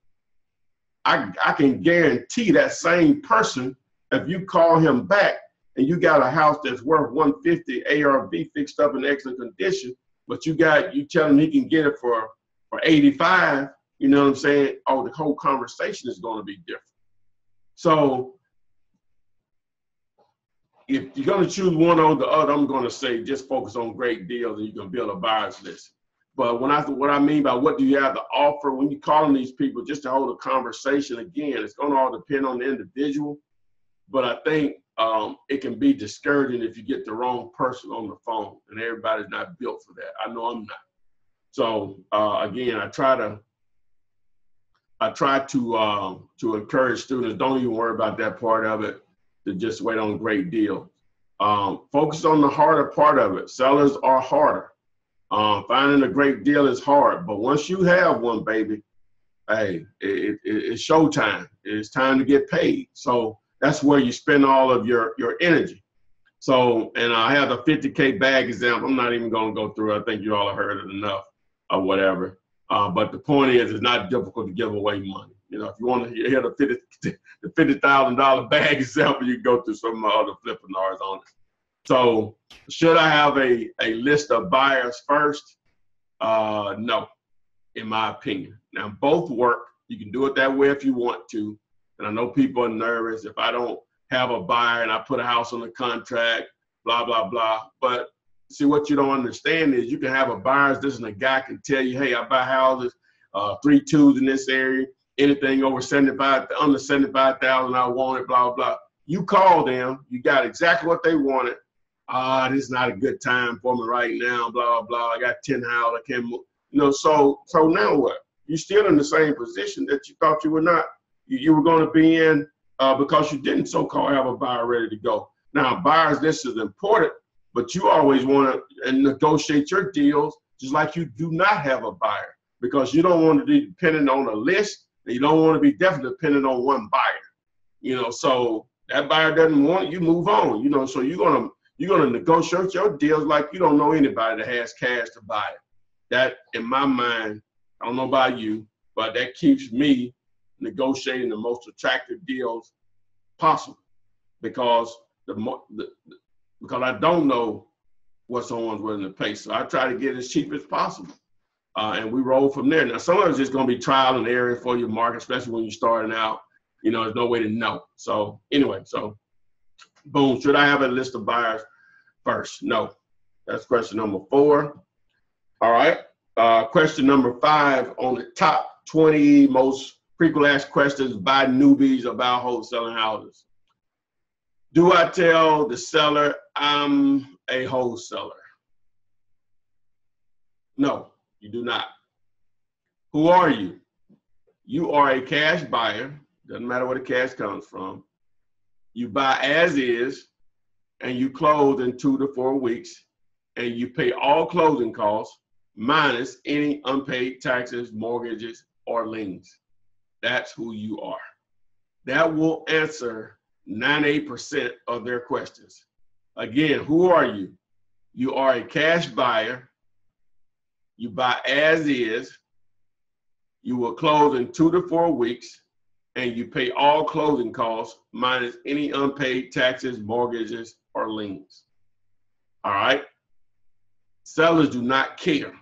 I, I can guarantee that same person, if you call him back and you got a house that's worth 150 ARV fixed up in excellent condition, but you got you tell him he can get it for for 85, you know what I'm saying? Oh, the whole conversation is going to be different. So if you're going to choose one over the other, I'm going to say just focus on great deals and you can build a buyer's list. But when I what I mean by what do you have to offer when you're calling these people just to hold a conversation again, it's going to all depend on the individual. But I think um, it can be discouraging if you get the wrong person on the phone, and everybody's not built for that. I know I'm not. So uh, again, I try to I try to um, to encourage students. Don't even worry about that part of it to just wait on great deal. Um, focus on the harder part of it. Sellers are harder. Um, finding a great deal is hard, but once you have one, baby, hey, it, it, it's showtime. It's time to get paid. So that's where you spend all of your your energy. So, and I have the 50k bag example. I'm not even going to go through. I think you all have heard it enough or whatever. Uh, but the point is, it's not difficult to give away money. You know, if you want to hear the fifty the fifty thousand dollar bag example, you go through some of my other webinars on it. So, should I have a a list of buyers first? Uh, no, in my opinion. Now, both work. You can do it that way if you want to. And I know people are nervous if I don't have a buyer and I put a house on the contract, blah blah blah. But see, what you don't understand is you can have a buyer's this and a guy can tell you, hey, I buy houses, uh, three twos in this area anything over 75, under 75,000, I want it, blah, blah. You call them, you got exactly what they wanted. Ah, this is not a good time for me right now, blah, blah. I got 10 hours, I can't move. You know, so so now what? You're still in the same position that you thought you were not, you, you were going to be in uh, because you didn't so-called have a buyer ready to go. Now, buyers, this is important, but you always want to and negotiate your deals just like you do not have a buyer because you don't want to be dependent on a list you don't want to be definitely dependent on one buyer. You know, so that buyer doesn't want it, you move on. You know, so you're gonna you're gonna negotiate your deals like you don't know anybody that has cash to buy it. That, in my mind, I don't know about you, but that keeps me negotiating the most attractive deals possible because the, the because I don't know what someone's willing to pay. So I try to get as cheap as possible uh, and we roll from there. Now, some of it's just going to be trial and error for your market, especially when you're starting out. You know, there's no way to know. So anyway, so boom. Should I have a list of buyers first? No. That's question number four. All right. Uh, question number five on the top 20 most frequently asked questions by newbies about wholesaling houses. Do I tell the seller I'm a wholesaler? No. You do not. Who are you? You are a cash buyer. Doesn't matter where the cash comes from. You buy as is, and you close in two to four weeks, and you pay all closing costs minus any unpaid taxes, mortgages, or liens. That's who you are. That will answer 98% of their questions. Again, who are you? You are a cash buyer you buy as is. You will close in two to four weeks, and you pay all closing costs minus any unpaid taxes, mortgages, or liens. All right. Sellers do not care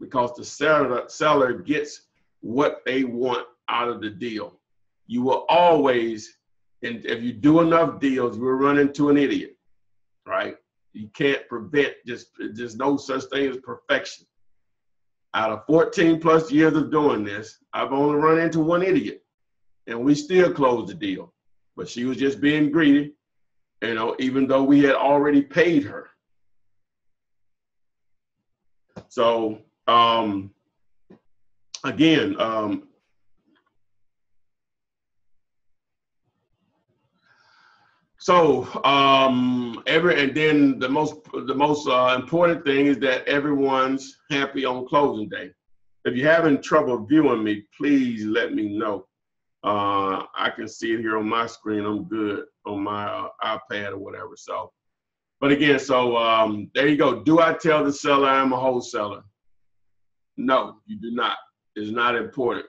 because the seller, seller gets what they want out of the deal. You will always, and if you do enough deals, you will run into an idiot, right? You can't prevent just there's no such thing as perfection. out of 14 plus years of doing this, I've only run into one idiot, and we still closed the deal. But she was just being greedy, you know, even though we had already paid her. So, um, again, um, So um, every and then the most the most uh, important thing is that everyone's happy on closing day. If you're having trouble viewing me, please let me know. Uh, I can see it here on my screen. I'm good on my uh, iPad or whatever. So, but again, so um, there you go. Do I tell the seller I'm a wholesaler? No, you do not. It's not important.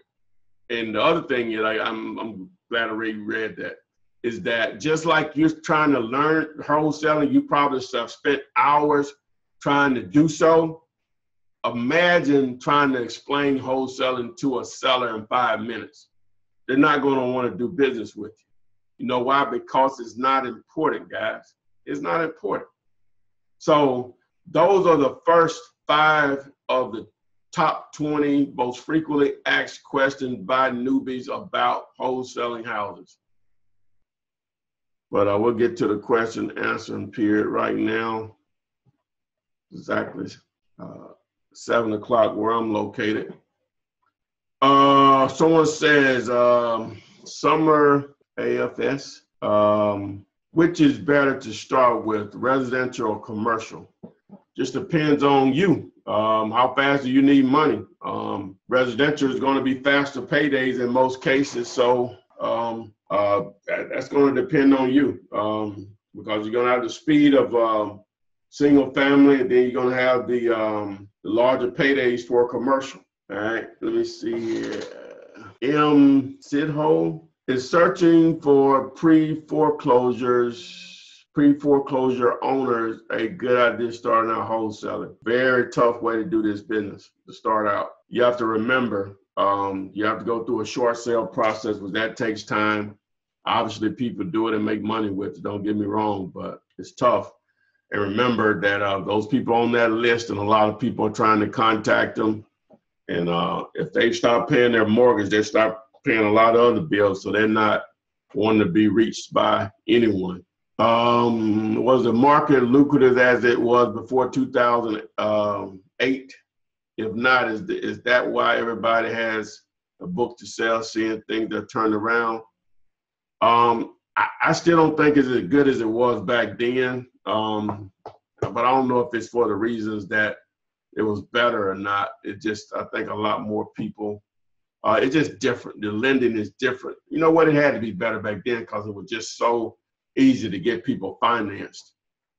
And the other thing like, I'm I'm glad I already read that is that just like you're trying to learn wholesaling, you probably have spent hours trying to do so. Imagine trying to explain wholesaling to a seller in five minutes. They're not going to want to do business with you. You know why? Because it's not important, guys. It's not important. So, those are the first five of the top 20 most frequently asked questions by newbies about wholesaling houses. But I will get to the question answering period right now. Exactly uh, seven o'clock where I'm located. Uh, someone says um, summer AFS. Um, which is better to start with, residential or commercial? Just depends on you. Um, how fast do you need money? Um, residential is going to be faster paydays in most cases, so um, uh, that, that's going to depend on you um, because you're going to have the speed of um, single family, and then you're going to have the, um, the larger paydays for commercial. All right, let me see here. M. Sidho is searching for pre foreclosures pre-foreclosure owners a good idea starting out wholesaling. Very tough way to do this business to start out. You have to remember, um, you have to go through a short sale process, which that takes time. Obviously, people do it and make money with it. Don't get me wrong, but it's tough. And remember that uh, those people on that list, and a lot of people are trying to contact them. And uh, if they stop paying their mortgage, they stop paying a lot of other bills, so they're not wanting to be reached by anyone. Um, was the market lucrative as it was before 2008? If not, is, the, is that why everybody has a book to sell, seeing things that turned around? Um, I, I, still don't think it's as good as it was back then. Um, but I don't know if it's for the reasons that it was better or not. It just, I think a lot more people, uh, it's just different. The lending is different. You know what? It had to be better back then because it was just so easy to get people financed.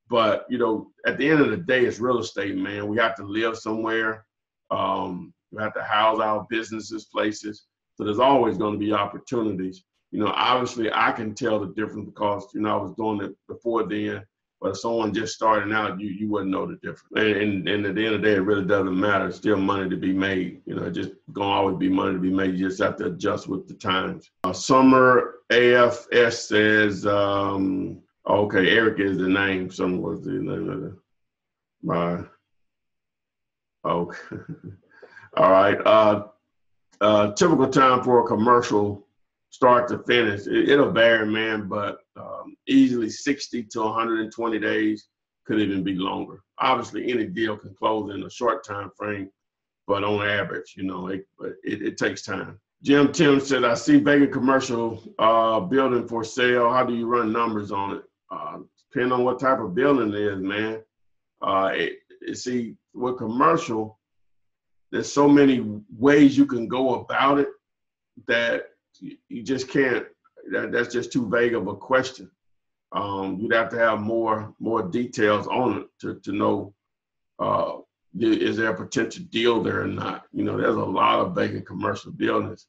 But, you know, at the end of the day, it's real estate, man. We have to live somewhere. Um, we have to house our businesses, places. So there's always going to be opportunities you know, obviously I can tell the difference because, you know, I was doing it before then. But someone just starting out, you you wouldn't know the difference. And, and, and at the end of the day, it really doesn't matter. It's still money to be made. You know, just gonna always be money to be made. You just have to adjust with the times. Uh, Summer AFS says, um, okay, Eric is the name. Summer was the name of the my. Okay. All right. Uh, uh, typical time for a commercial start to finish. It, will vary, man, but um, easily 60 to 120 days could even be longer. Obviously, any deal can close in a short time frame, but on average, you know, it, it, it takes time. Jim Tim said, I see vacant commercial uh, building for sale. How do you run numbers on it? Uh, depending on what type of building it is, man. Uh, it, it, see, with commercial, there's so many ways you can go about it that you just can't. That, that's just too vague of a question. Um, you'd have to have more more details on it to to know uh, is there a potential deal there or not. You know, there's a lot of vacant commercial buildings.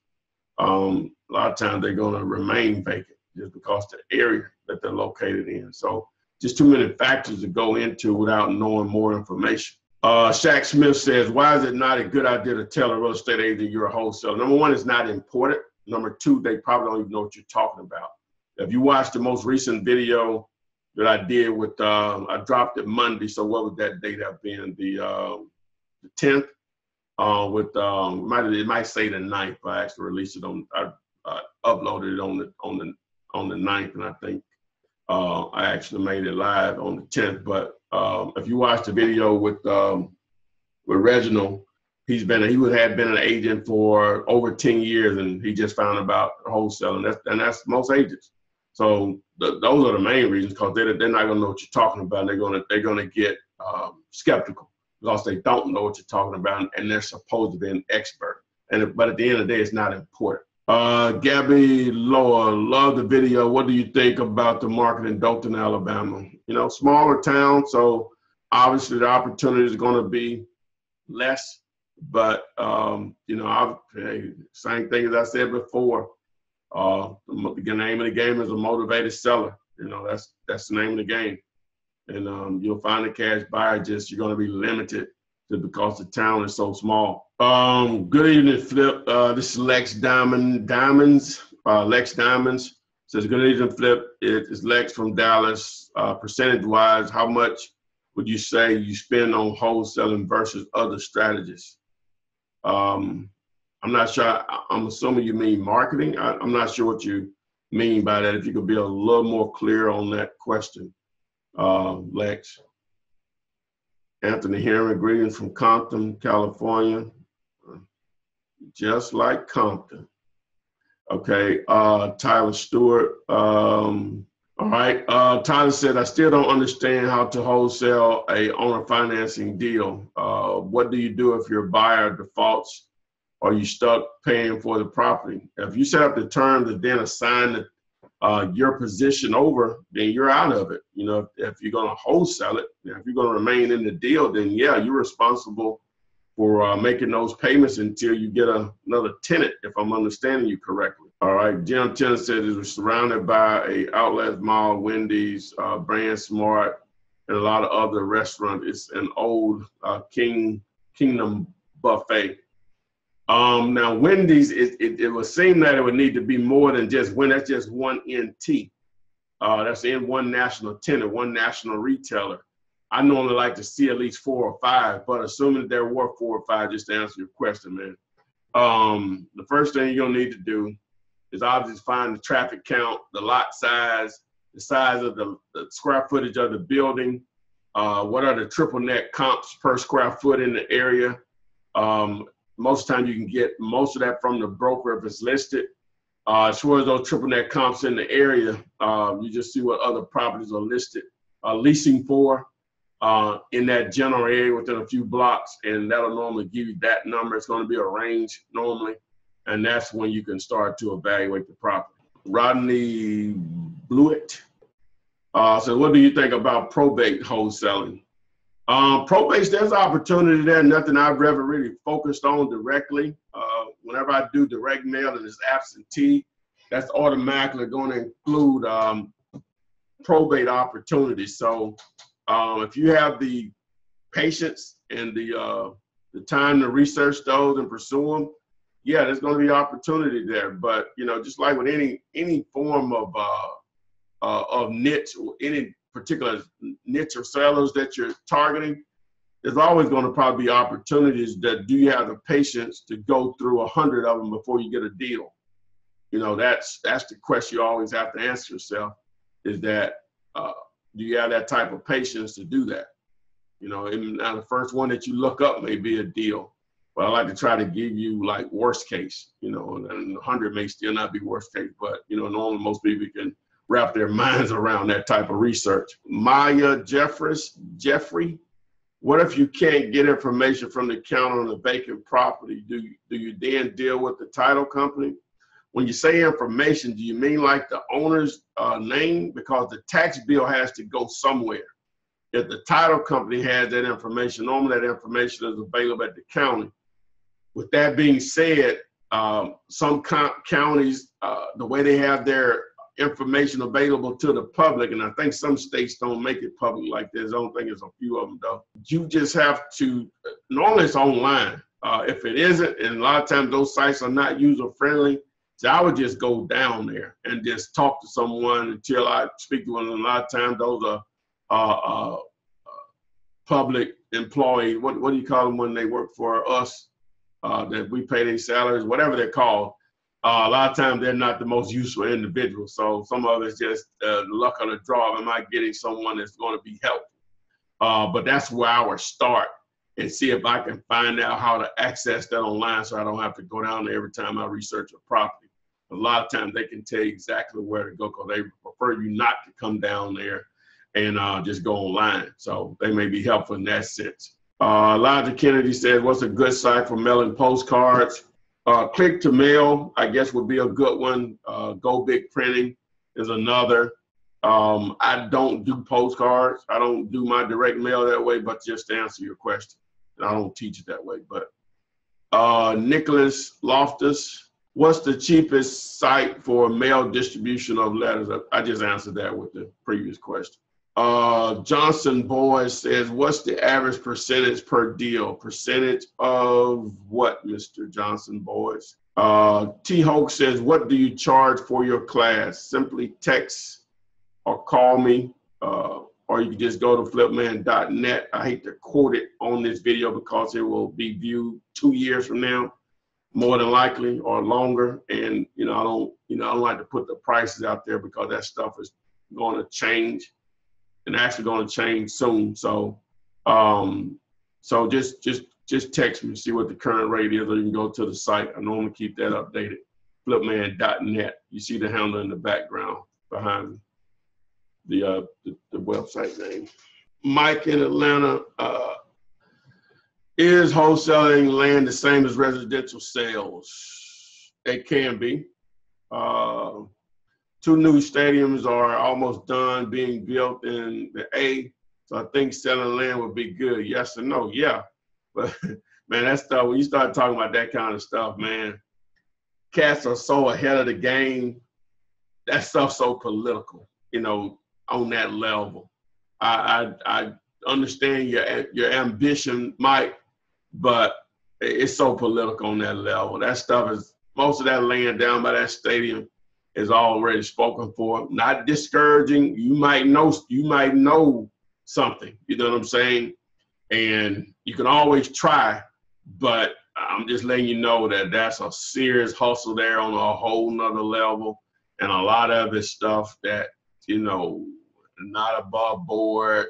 Um, a lot of times they're going to remain vacant just because the area that they're located in. So just too many factors to go into without knowing more information. Uh, Shaq Smith says, why is it not a good idea to tell a real estate agent you're a wholesaler? Number one, it's not important. Number two, they probably don't even know what you're talking about. If you watch the most recent video that I did with, um, I dropped it Monday. So what would that date have been? The, um, the 10th. uh, with um, might it might say the ninth, but I actually released it on I uh, uploaded it on the on the on the ninth, and I think uh, I actually made it live on the tenth. But um, if you watch the video with um, with Reginald, he's been he would have been an agent for over ten years, and he just found about wholesaling. That's and that's most agents. So the, those are the main reasons because they're, they're not gonna know what you're talking about. They're gonna they're gonna get um, skeptical because they don't know what you're talking about and they're supposed to be an expert. And but at the end of the day, it's not important. Uh, Gabby Loa, love the video. What do you think about the market in Dothan, Alabama? You know, smaller town, so obviously the opportunity is going to be less. But um, you know, I've hey, same thing as I said before. Uh, the, the name of the game is a motivated seller. You know, that's that's the name of the game and um, you'll find a cash buyer. Just you're going to be limited to because the town is so small. Um, good evening, Flip. Uh, this is Lex Diamond Diamonds. Uh, Lex Diamonds says, "Good evening, Flip. It is Lex from Dallas. Uh, percentage wise, how much would you say you spend on wholesaling versus other strategies?" Um, I'm not sure. I'm assuming you mean marketing. I, I'm not sure what you mean by that. If you could be a little more clear on that question uh, Lex. Anthony Herring, greetings from Compton, California. Just like Compton. Okay, uh, Tyler Stewart. Um, all right, uh, Tyler said, I still don't understand how to wholesale a owner financing deal. What do you do if your buyer defaults or you stuck paying for the property? If you set up the terms and then assign uh, your position over, then you're out of it. You know, if, you're going to wholesale it, if you're going to remain in the deal, then yeah, you're responsible for uh, making those payments until you get a, another tenant, if I'm understanding you correctly. All right, Jim Tenant said it was surrounded by a outlet mall, Wendy's, uh, BrandsMart, and a lot of other restaurants. It's an old uh, King Kingdom buffet. Um, now, Wendy's, it, it, it, would seem that it would need to be more than just when that's just one NT. Uh, that's in one national tenant, one national retailer. I normally like to see at least four or five, but assuming that there were four or five, just to answer your question, man. Um, the first thing you're gonna need to do is obviously find the traffic count, the lot size, the size of the, the square footage of the building, uh, what are the triple net comps per square foot in the area, um, most times you can get most of that from the broker if it's listed. Uh, as far as those triple net comps in the area, uh, you just see what other properties are listed, uh, leasing for uh, in that general area within a few blocks, and that'll normally give you that number. It's going to be a range normally, and that's when you can start to evaluate the property. Rodney Blewett. Uh, so, what do you think about probate wholesaling? Um, probate, there's opportunity there. Nothing I've ever really focused on directly. Uh, whenever I do direct mail and it's absentee, that's automatically going to include um, probate opportunities. So um, if you have the patience and the uh, the time to research those and pursue them, yeah, there's going to be opportunity there. But you know, just like with any any form of uh, uh, of niche, any particular niche or sellers that you're targeting, there's always going to probably be opportunities that do you have the patience to go through a hundred of them before you get a deal? You know, that's that's the question you always have to answer yourself: is that uh, do you have that type of patience to do that? You know, and now the first one that you look up may be a deal, but I like to try to give you like worst case. You know, and 100 may still not be worst case, but you know, normally most people can wrap their minds around that type of research. Maya Jeffries, Jeffrey, what if you can't get information from the counter on the vacant property? Do you, do you then deal with the title company? When you say information, do you mean like the owner's uh, name? Because the tax bill has to go somewhere. If the title company has that information, normally that information is available at the county. With that being said, um, some counties, uh, the way they have their information available to the public, and I think some states don't make it public like this. I don't think it's a few of them though. You just have to. Normally, it's online. Uh, if it isn't, and a lot of times those sites are not user friendly, so I would just go down there and just talk to someone until I speak to one. A lot of times those are uh, uh, public employee. What what do you call them when they work for us? uh, that we pay their salaries, whatever they're called. Uh, a lot of times they're not the most useful individuals. So some of it's just uh, luck of the draw. Am I getting someone that's going to be helpful? Uh, but that's where I would start and see if I can find out how to access that online so I don't have to go down there every time I research a property. A lot of times they can tell you exactly where to go because they prefer you not to come down there and uh, just go online. So they may be helpful in that sense. Uh, Elijah Kennedy says, what's a good site for mailing postcards? Uh, click to mail, I guess, would be a good one. Uh, Go Big Printing is another. Um, I don't do postcards. I don't do my direct mail that way, but just to answer your question, I don't teach it that way. But uh, Nicholas Loftus, what's the cheapest site for mail distribution of letters? I just answered that with the previous question. Uh, Johnson Boys says, what's the average percentage per deal? Percentage of what, Mr. Johnson Boys? Uh, T Hoke says, what do you charge for your class? Simply text or call me, uh, or you can just go to flipman.net. I hate to quote it on this video because it will be viewed two years from now, more than likely, or longer. And you know, I don't, you know, I don't like to put the prices out there because that stuff is going to change and actually going to change soon. So, um, so just just just text me, see what the current rate is, or you can go to the site. I normally keep that updated. Flipman.net. You see the handle in the background behind the uh, the, the website name. Mike in Atlanta. Uh, is wholesaling land the same as residential sales? It can be. Uh, two new stadiums are almost done being built in the A. So I think selling land would be good. Yes or no? Yeah. But man, that stuff, when you start talking about that kind of stuff, man, cats are so ahead of the game. That stuff's so political, you know, on that level. I I, I understand your your ambition, Mike, but it's so political on that level. That stuff is most of that land down by that stadium is already spoken for. Not discouraging. You might know you might know something. You know what I'm saying? And you can always try, but I'm just letting you know that that's a serious hustle there on a whole nother level. And a lot of it stuff that, you know, not above board.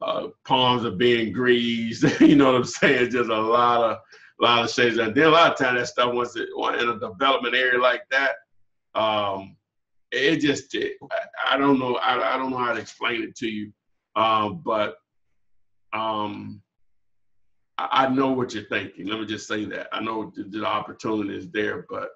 Uh, palms are being greased. you know what I'm saying? Just a lot of a lot of shades. And then a lot of times that stuff once it in a development area like that, um, it just, it, I, don't know, I, I don't know how to explain it to you, um, but um, I, I, know what you're thinking. Let me just say that. I know the, the opportunity is there, but,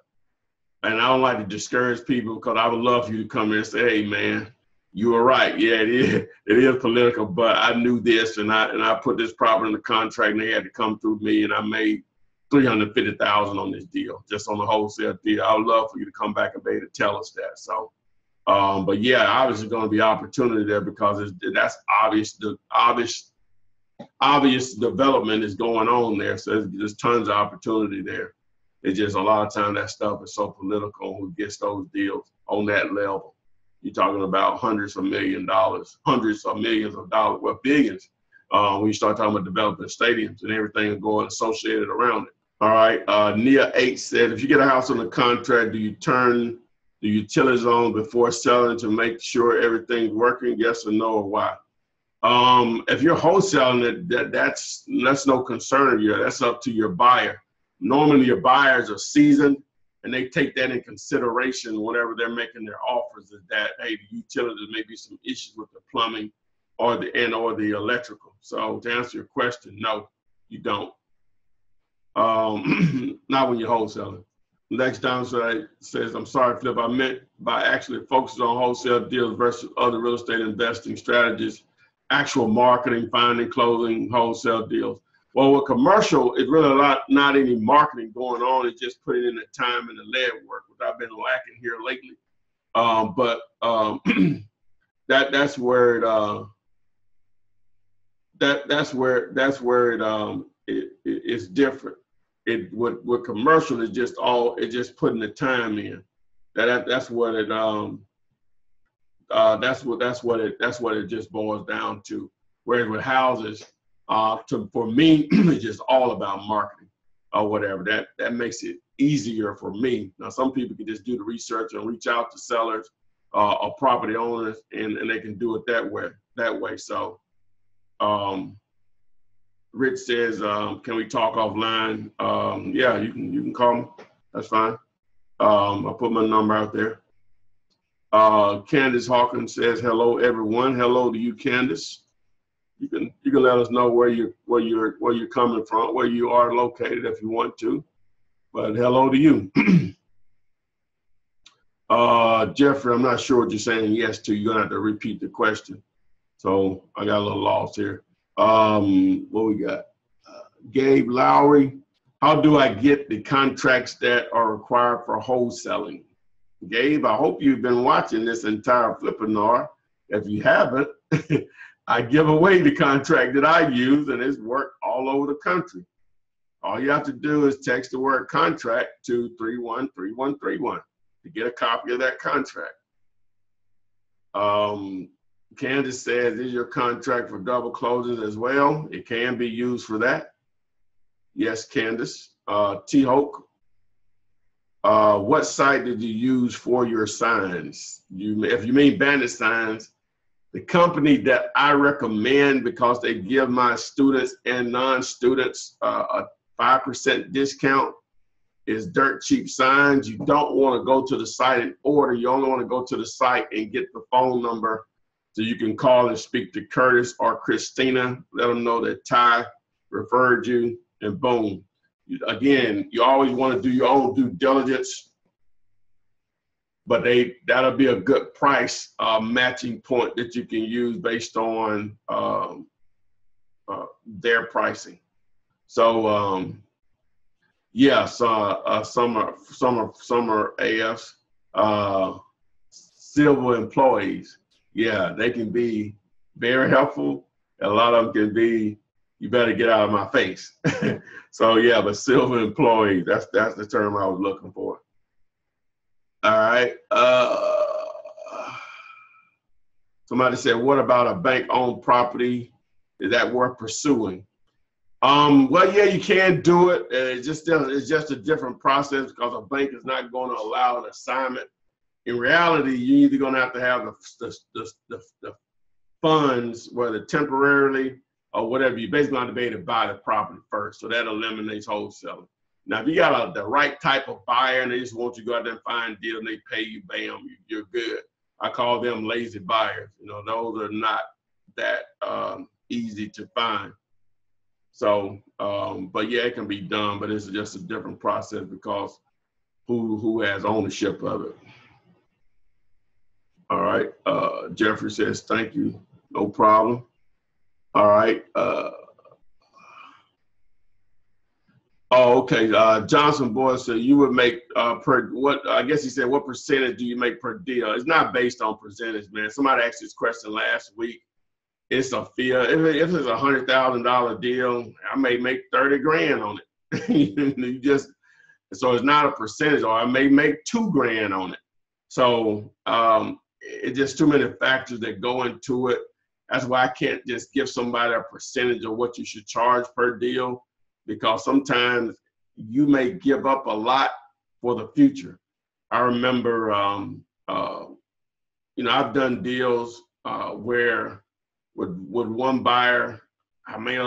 and I don't like to discourage people because I would love for you to come in and say, hey, man, you were right. Yeah, it is. It is political, but I knew this, and I and I put this property in the contract, and they had to come through me, and I made 350,000 on this deal, just on the wholesale deal. I would love for you to come back and be to tell us that. So, um, but yeah, obviously going to be opportunity there because that's obvious. The obvious, obvious development is going on there. So there's, there's tons of opportunity there. It's just a lot of time that stuff is so political. Who gets those deals on that level? You're talking about hundreds of million dollars, hundreds of millions of dollars, well, billions. Uh, when you start talking about developing stadiums and everything going associated around it. All right. Uh, Nia 8 said, if you get a house on a contract, do you turn the utilities on before selling to make sure everything's working? Yes or no, or why? Um, if you're wholesaling it, that, that's that's no concern of yours. That's up to your buyer. Normally, your buyers are seasoned, and they take that in consideration whenever they're making their offers. Is that hey, the utilities may be some issues with the plumbing, or the and or the electrical. So to answer your question, no, you don't. Um, not when you're wholesaling. Next downside says, I'm sorry, Flip, I meant by actually focusing on wholesale deals versus other real estate investing strategies, actual marketing, finding, closing, wholesale deals. Well, with commercial, it's really not, not any marketing going on. It's just putting in the time and the lead work, which I've been lacking here lately. Um, but um, that that's where it, uh, that that's where that's where it, um, it, it it's different it with with commercial is just all it's just putting the time in. That that's what it um uh that's what that's what it that's what it just boils down to. Whereas with houses, uh to for me it's just all about marketing. or whatever. That that makes it easier for me. Now, some people can just do the research and reach out to sellers uh, or property owners, and, and they can do it that way. That way. So, um, Rich says, um, "Can we talk offline?" Um, yeah, you can. You can call me. That's fine. Um, I'll put my number out there. Uh, Candace Hawkins says, "Hello, everyone. Hello to you, Candace. You can you can let us know where you where you're where you're coming from, where you are located, if you want to. But hello to you." uh, Jeffrey, I'm not sure what you're saying yes to. You're gonna have to repeat the question. So I got a little lost here. Um, what we got? Uh, Gabe Lowry. How do I get the contracts that are required for wholesaling? Gabe, I hope you've been watching this entire flipinar. If you haven't, I give away the contract that I use and it's worked all over the country. All you have to do is text the word contract to 313131 to get a copy of that contract. Um, Candace says, is your contract for double closings as well? It can be used for that. Yes, Candace. Uh, T. Hoke, uh, what site did you use for your signs? You, if you mean bandit signs, the company that I recommend because they give my students and non-students uh, a 5% discount is Dirt Cheap Signs. You don't want to go to the site and order. You only want to go to the site and get the phone number so you can call and speak to Curtis or Christina. Let them know that Ty referred you and boom. Again, you always want to do your own due diligence, but they that'll be a good price uh, matching point that you can use based on um, uh, their pricing. So um, yes, uh, uh, summer summer summer AFs, uh, civil employees. Yeah, they can be very helpful. A lot of them can be you better get out of my face. so yeah, but silver employee, that's that's the term I was looking for. All right. Uh, somebody said, what about a bank-owned property? Is that worth pursuing? Um, well, yeah, you can do it. It's just it's just a different process because a bank is not going to allow an assignment. In reality, you're either going to have to have the, the, the, the, funds, whether temporarily or whatever, you basically have to be able to buy the property first. So that eliminates wholesaling. Now, if you got a, the right type of buyer and they just want you to go out there and find a deal and they pay you, bam, you, are good. I call them lazy buyers. You know, those are not that um, easy to find. So, um, but yeah, it can be done, but it's just a different process because who who has ownership of it. All right. Uh, Jeffrey says, thank you. No problem. All right. Uh, oh, okay. Uh, Johnson Boy said you would make uh, per what? I guess he said what percentage do you make per deal? It's not based on percentage, man. Somebody asked this question last week. It's a fee. If, if it's a hundred thousand dollar deal, I may make thirty grand on it. you just so it's not a percentage, or I may make two grand on it. So um, it's just too many factors that go into it. That's why I can't just give somebody a percentage of what you should charge per deal, because sometimes you may give up a lot for the future. I remember, um, uh, you know, I've done deals uh, where with with one buyer, I made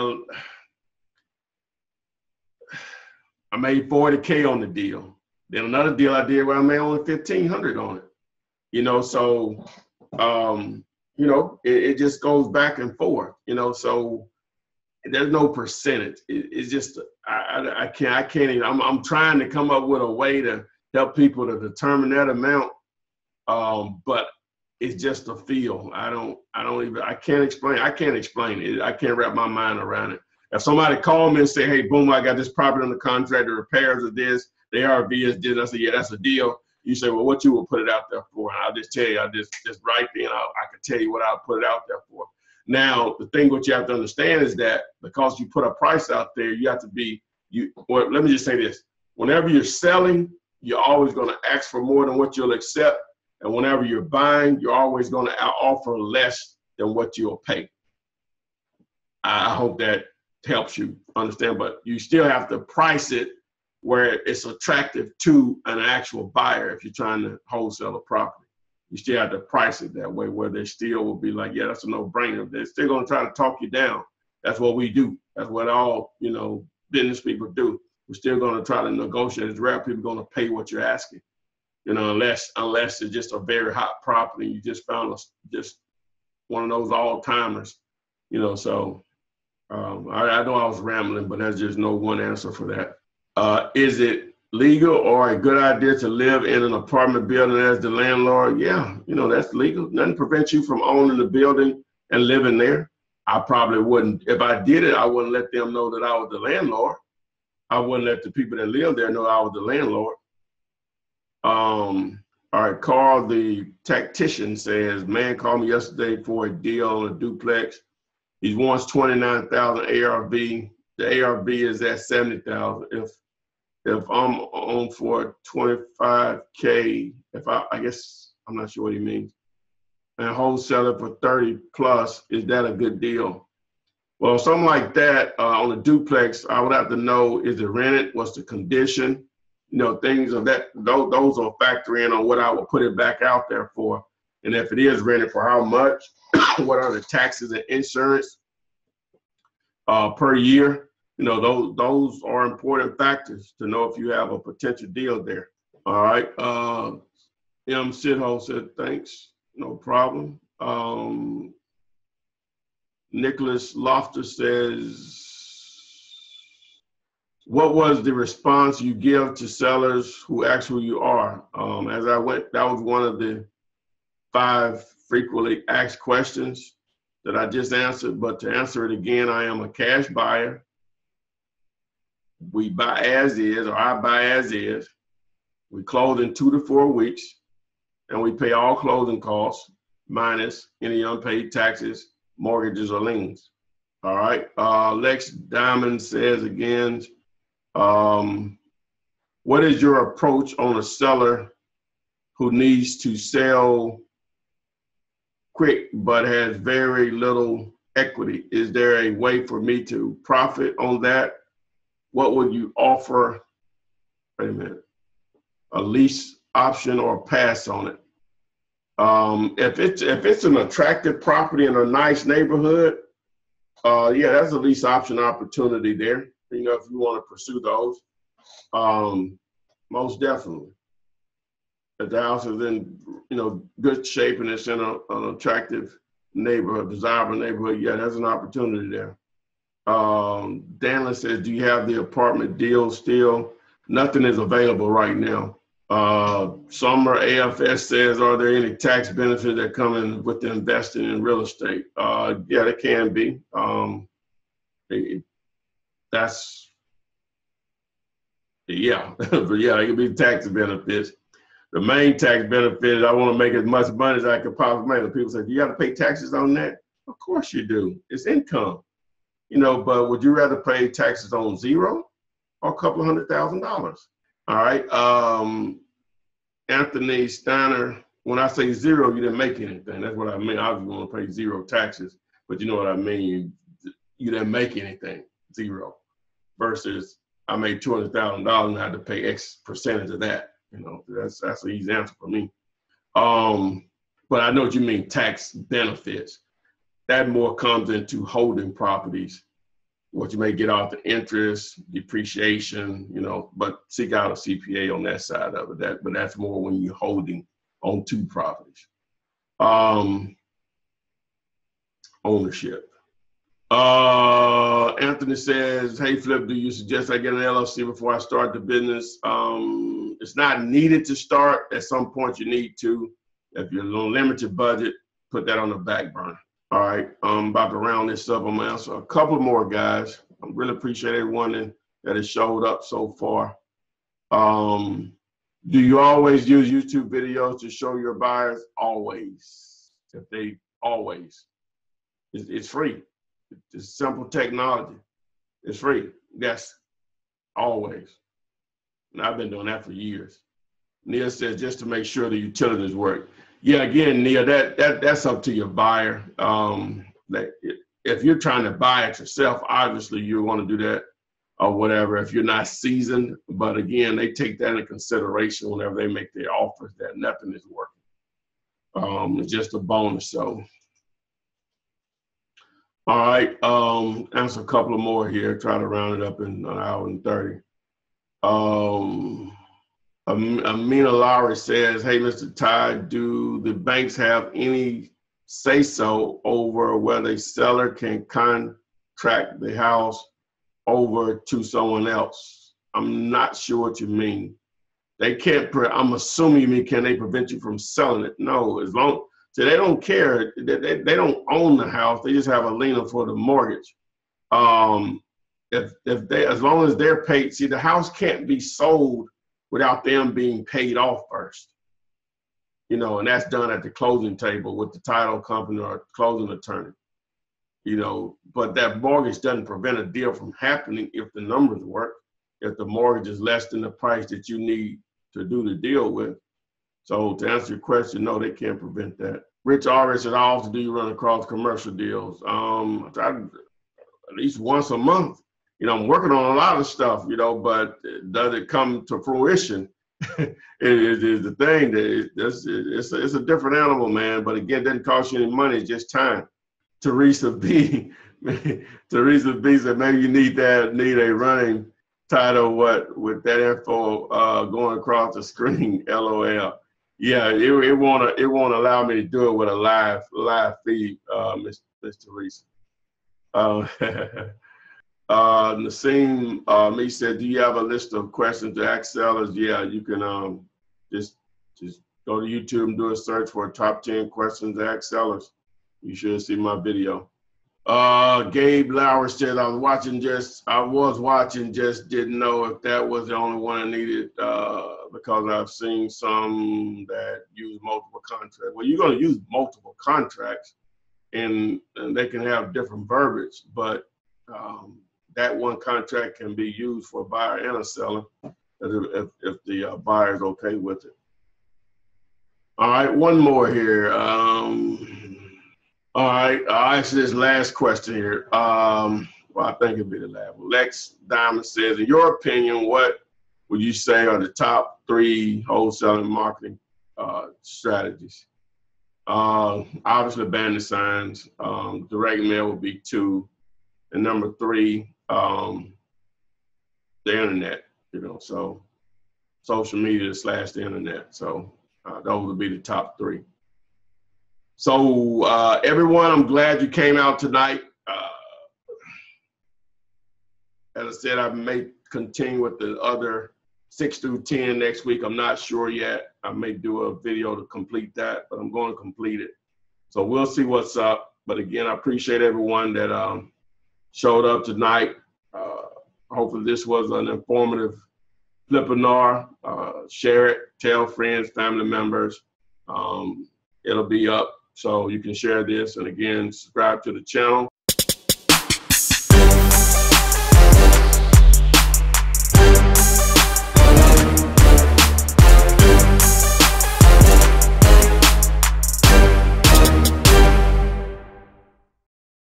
I made 40k on the deal. Then another deal I did where I made only 1500 on it. You know, so um, you know, it, it, just goes back and forth, you know, so there's no percentage. It, it's just, I, I, I, can't, I can't even, I'm, I'm trying to come up with a way to help people to determine that amount. Um, but it's just a feel. I don't, I don't even, I can't explain, I can't explain it. I can't wrap my mind around it. If somebody called me and say, hey, boom, I got this property on the contract, the repairs of this, the ARV is this, I said, yeah, that's a deal you say, well, what you will put it out there for? And I'll just tell you, I just just right then, I, I can tell you what I'll put it out there for. Now, the thing what you have to understand is that because you put a price out there, you have to be you. Well, let me just say this: whenever you're selling, you're always going to ask for more than what you'll accept, and whenever you're buying, you're always going to offer less than what you'll pay. I hope that helps you understand, but you still have to price it where it's attractive to an actual buyer if you're trying to wholesale a property. You still have to price it that way where they still will be like, yeah, that's a no-brainer. They're still gonna try to talk you down. That's what we do. That's what all, you know, business people do. We're still gonna try to negotiate. It's rare people gonna pay what you're asking. You know, unless unless it's just a very hot property, you just found a, just one of those all timers. You know, so um, I, I know I was rambling, but there's just no one answer for that. Uh, is it legal or a good idea to live in an apartment building as the landlord? Yeah, you know, that's legal. Nothing prevents you from owning the building and living there. I probably wouldn't, if I did it, I wouldn't let them know that I was the landlord. I wouldn't let the people that live there know I was the landlord. Um, all right, Carl, the tactician says, man called me yesterday for a deal on a duplex. He wants 29,000 ARV. The ARV is at 70,000. If if I'm on for 25K, if I, I guess, I'm not sure what he means, and wholesale it for 30 plus, is that a good deal? Well, something like that uh, on a duplex, I would have to know, is it rented? What's the condition? You know, things of that, those, those will factor in on what I will put it back out there for. And if it is rented, for how much? what are the taxes and insurance uh, per year? You know, those those are important factors to know if you have a potential deal there. All right. Uh, M. Sidho said, thanks, no problem. Um, Nicholas Loftus says, what was the response you give to sellers who ask who you are? Um, as I went, that was one of the five frequently asked questions that I just answered. But to answer it again, I am a cash buyer we buy as is, or I buy as is. We close in two to four weeks, and we pay all closing costs minus any unpaid taxes, mortgages, or liens. All right. Uh, Lex Diamond says again, um, what is your approach on a seller who needs to sell quick but has very little equity? Is there a way for me to profit on that what would you offer? Wait a minute. A lease option or pass on it. Um, if it's if it's an attractive property in a nice neighborhood, uh, yeah, that's a lease option opportunity there. You know, if you want to pursue those, um, most definitely. If the house is in you know good shape and it's in a, an attractive neighborhood, desirable neighborhood, yeah, that's an opportunity there. Um, Danley says, do you have the apartment deal still? Nothing is available right now. Uh, Summer AFS says, are there any tax benefits that come in with investing in real estate? Uh, yeah, there can be. Um, it, that's, yeah, but yeah, it could be tax benefits. The main tax benefit is I want to make as much money as I could possibly make. People say, you got to pay taxes on that? Of course you do. It's income you know, but would you rather pay taxes on zero or a couple hundred thousand dollars? All right. Um, Anthony Steiner, when I say zero, you didn't make anything. That's what I mean. I was going to pay zero taxes, but you know what I mean? You, you didn't make anything, zero, versus I made $200,000 and I had to pay X percentage of that. You know, that's, that's an easy answer for me. Um, but I know what you mean, tax benefits that more comes into holding properties, what you may get off the interest, depreciation, you know, but seek out a CPA on that side of it. That, but that's more when you're holding on to properties. Um, ownership. Uh, Anthony says, "Hey Flip, do you suggest I get an LLC before I start the business? Um, it's not needed to start. At some point, you need to. If you're on a limited budget, put that on the back burner. All right, I'm about to round this up. I'm gonna answer a couple more guys. I really appreciate everyone that, has showed up so far. Um, do you always use YouTube videos to show your buyers? Always. If they always. It's, it's free. It's simple technology. It's free. Yes, always. And I've been doing that for years. Neil says just to make sure the utilities work. Yeah, again, Neil, that that that's up to your buyer. Um, if you're trying to buy it yourself, obviously you want to do that or whatever if you're not seasoned. But again, they take that into consideration whenever they make their offers that nothing is working. Um, it's just a bonus. So, all right, um, answer a couple of more here. Try to round it up in an hour and thirty. Um, Amina Lowry says, "Hey, Mr. Ty, do the banks have any say so over whether a seller can contract the house over to someone else?" I'm not sure what you mean. They can't. Pre- I'm assuming you mean can they prevent you from selling it? No, as long so they don't care. They, they, they don't own the house. They just have a lien for the mortgage. Um, if if they as long as they're paid, see the house can't be sold without them being paid off first. You know, and that's done at the closing table with the title company or closing attorney. You know, but that mortgage doesn't prevent a deal from happening if the numbers work. If the mortgage is less than the price that you need to do the deal with. So to answer your question, no, they can't prevent that. Rich always said, how often do you run across commercial deals? Um, I, at least once a month you know, I'm working on a lot of stuff, you know, but does it come to fruition? it is the thing that it's, it's, a, it's a different animal, man. But again, it doesn't cost you any money, it's just time. Teresa B. Teresa B said maybe you need that need a running title what with that info uh, going across the screen. LOL. Yeah, it, it won't it won't allow me to do it with a live live feed, uh, Miss Miss Teresa. Uh, Uh, Nassim uh, me said, "Do you have a list of questions to ask sellers?" Yeah, you can um, just just go to YouTube and do a search for top ten questions to ask sellers. You should see my video. Uh, Gabe Lauer said, "I was watching just I was watching just didn't know if that was the only one I needed uh, because I've seen some that use multiple contracts. Well, you're going to use multiple contracts, and, and they can have different verbiage, but." Um, that one contract can be used for a buyer and a seller if, if the uh, buyer is okay with it. All right, one more here. Um, all right, I'll answer this last question here. Um, well, I think it'll be the last one. Lex Diamond says, in your opinion, what would you say are the top three wholesaling marketing uh, strategies? Uh, obviously, bandit signs. Um, direct mail would be two. And number three, um, the internet, you know, so social media slash the internet. So uh, those would be the top three. So uh, everyone, I'm glad you came out tonight. Uh, as I said, I may continue with the other six through 10 next week. I'm not sure yet. I may do a video to complete that, but I'm going to complete it. So we'll see what's up. But again, I appreciate everyone that um, showed up tonight. Uh, hopefully, this was an informative webinar. Uh, share it, tell friends, family members. Um, it'll be up, so you can share this. And again, subscribe to the channel.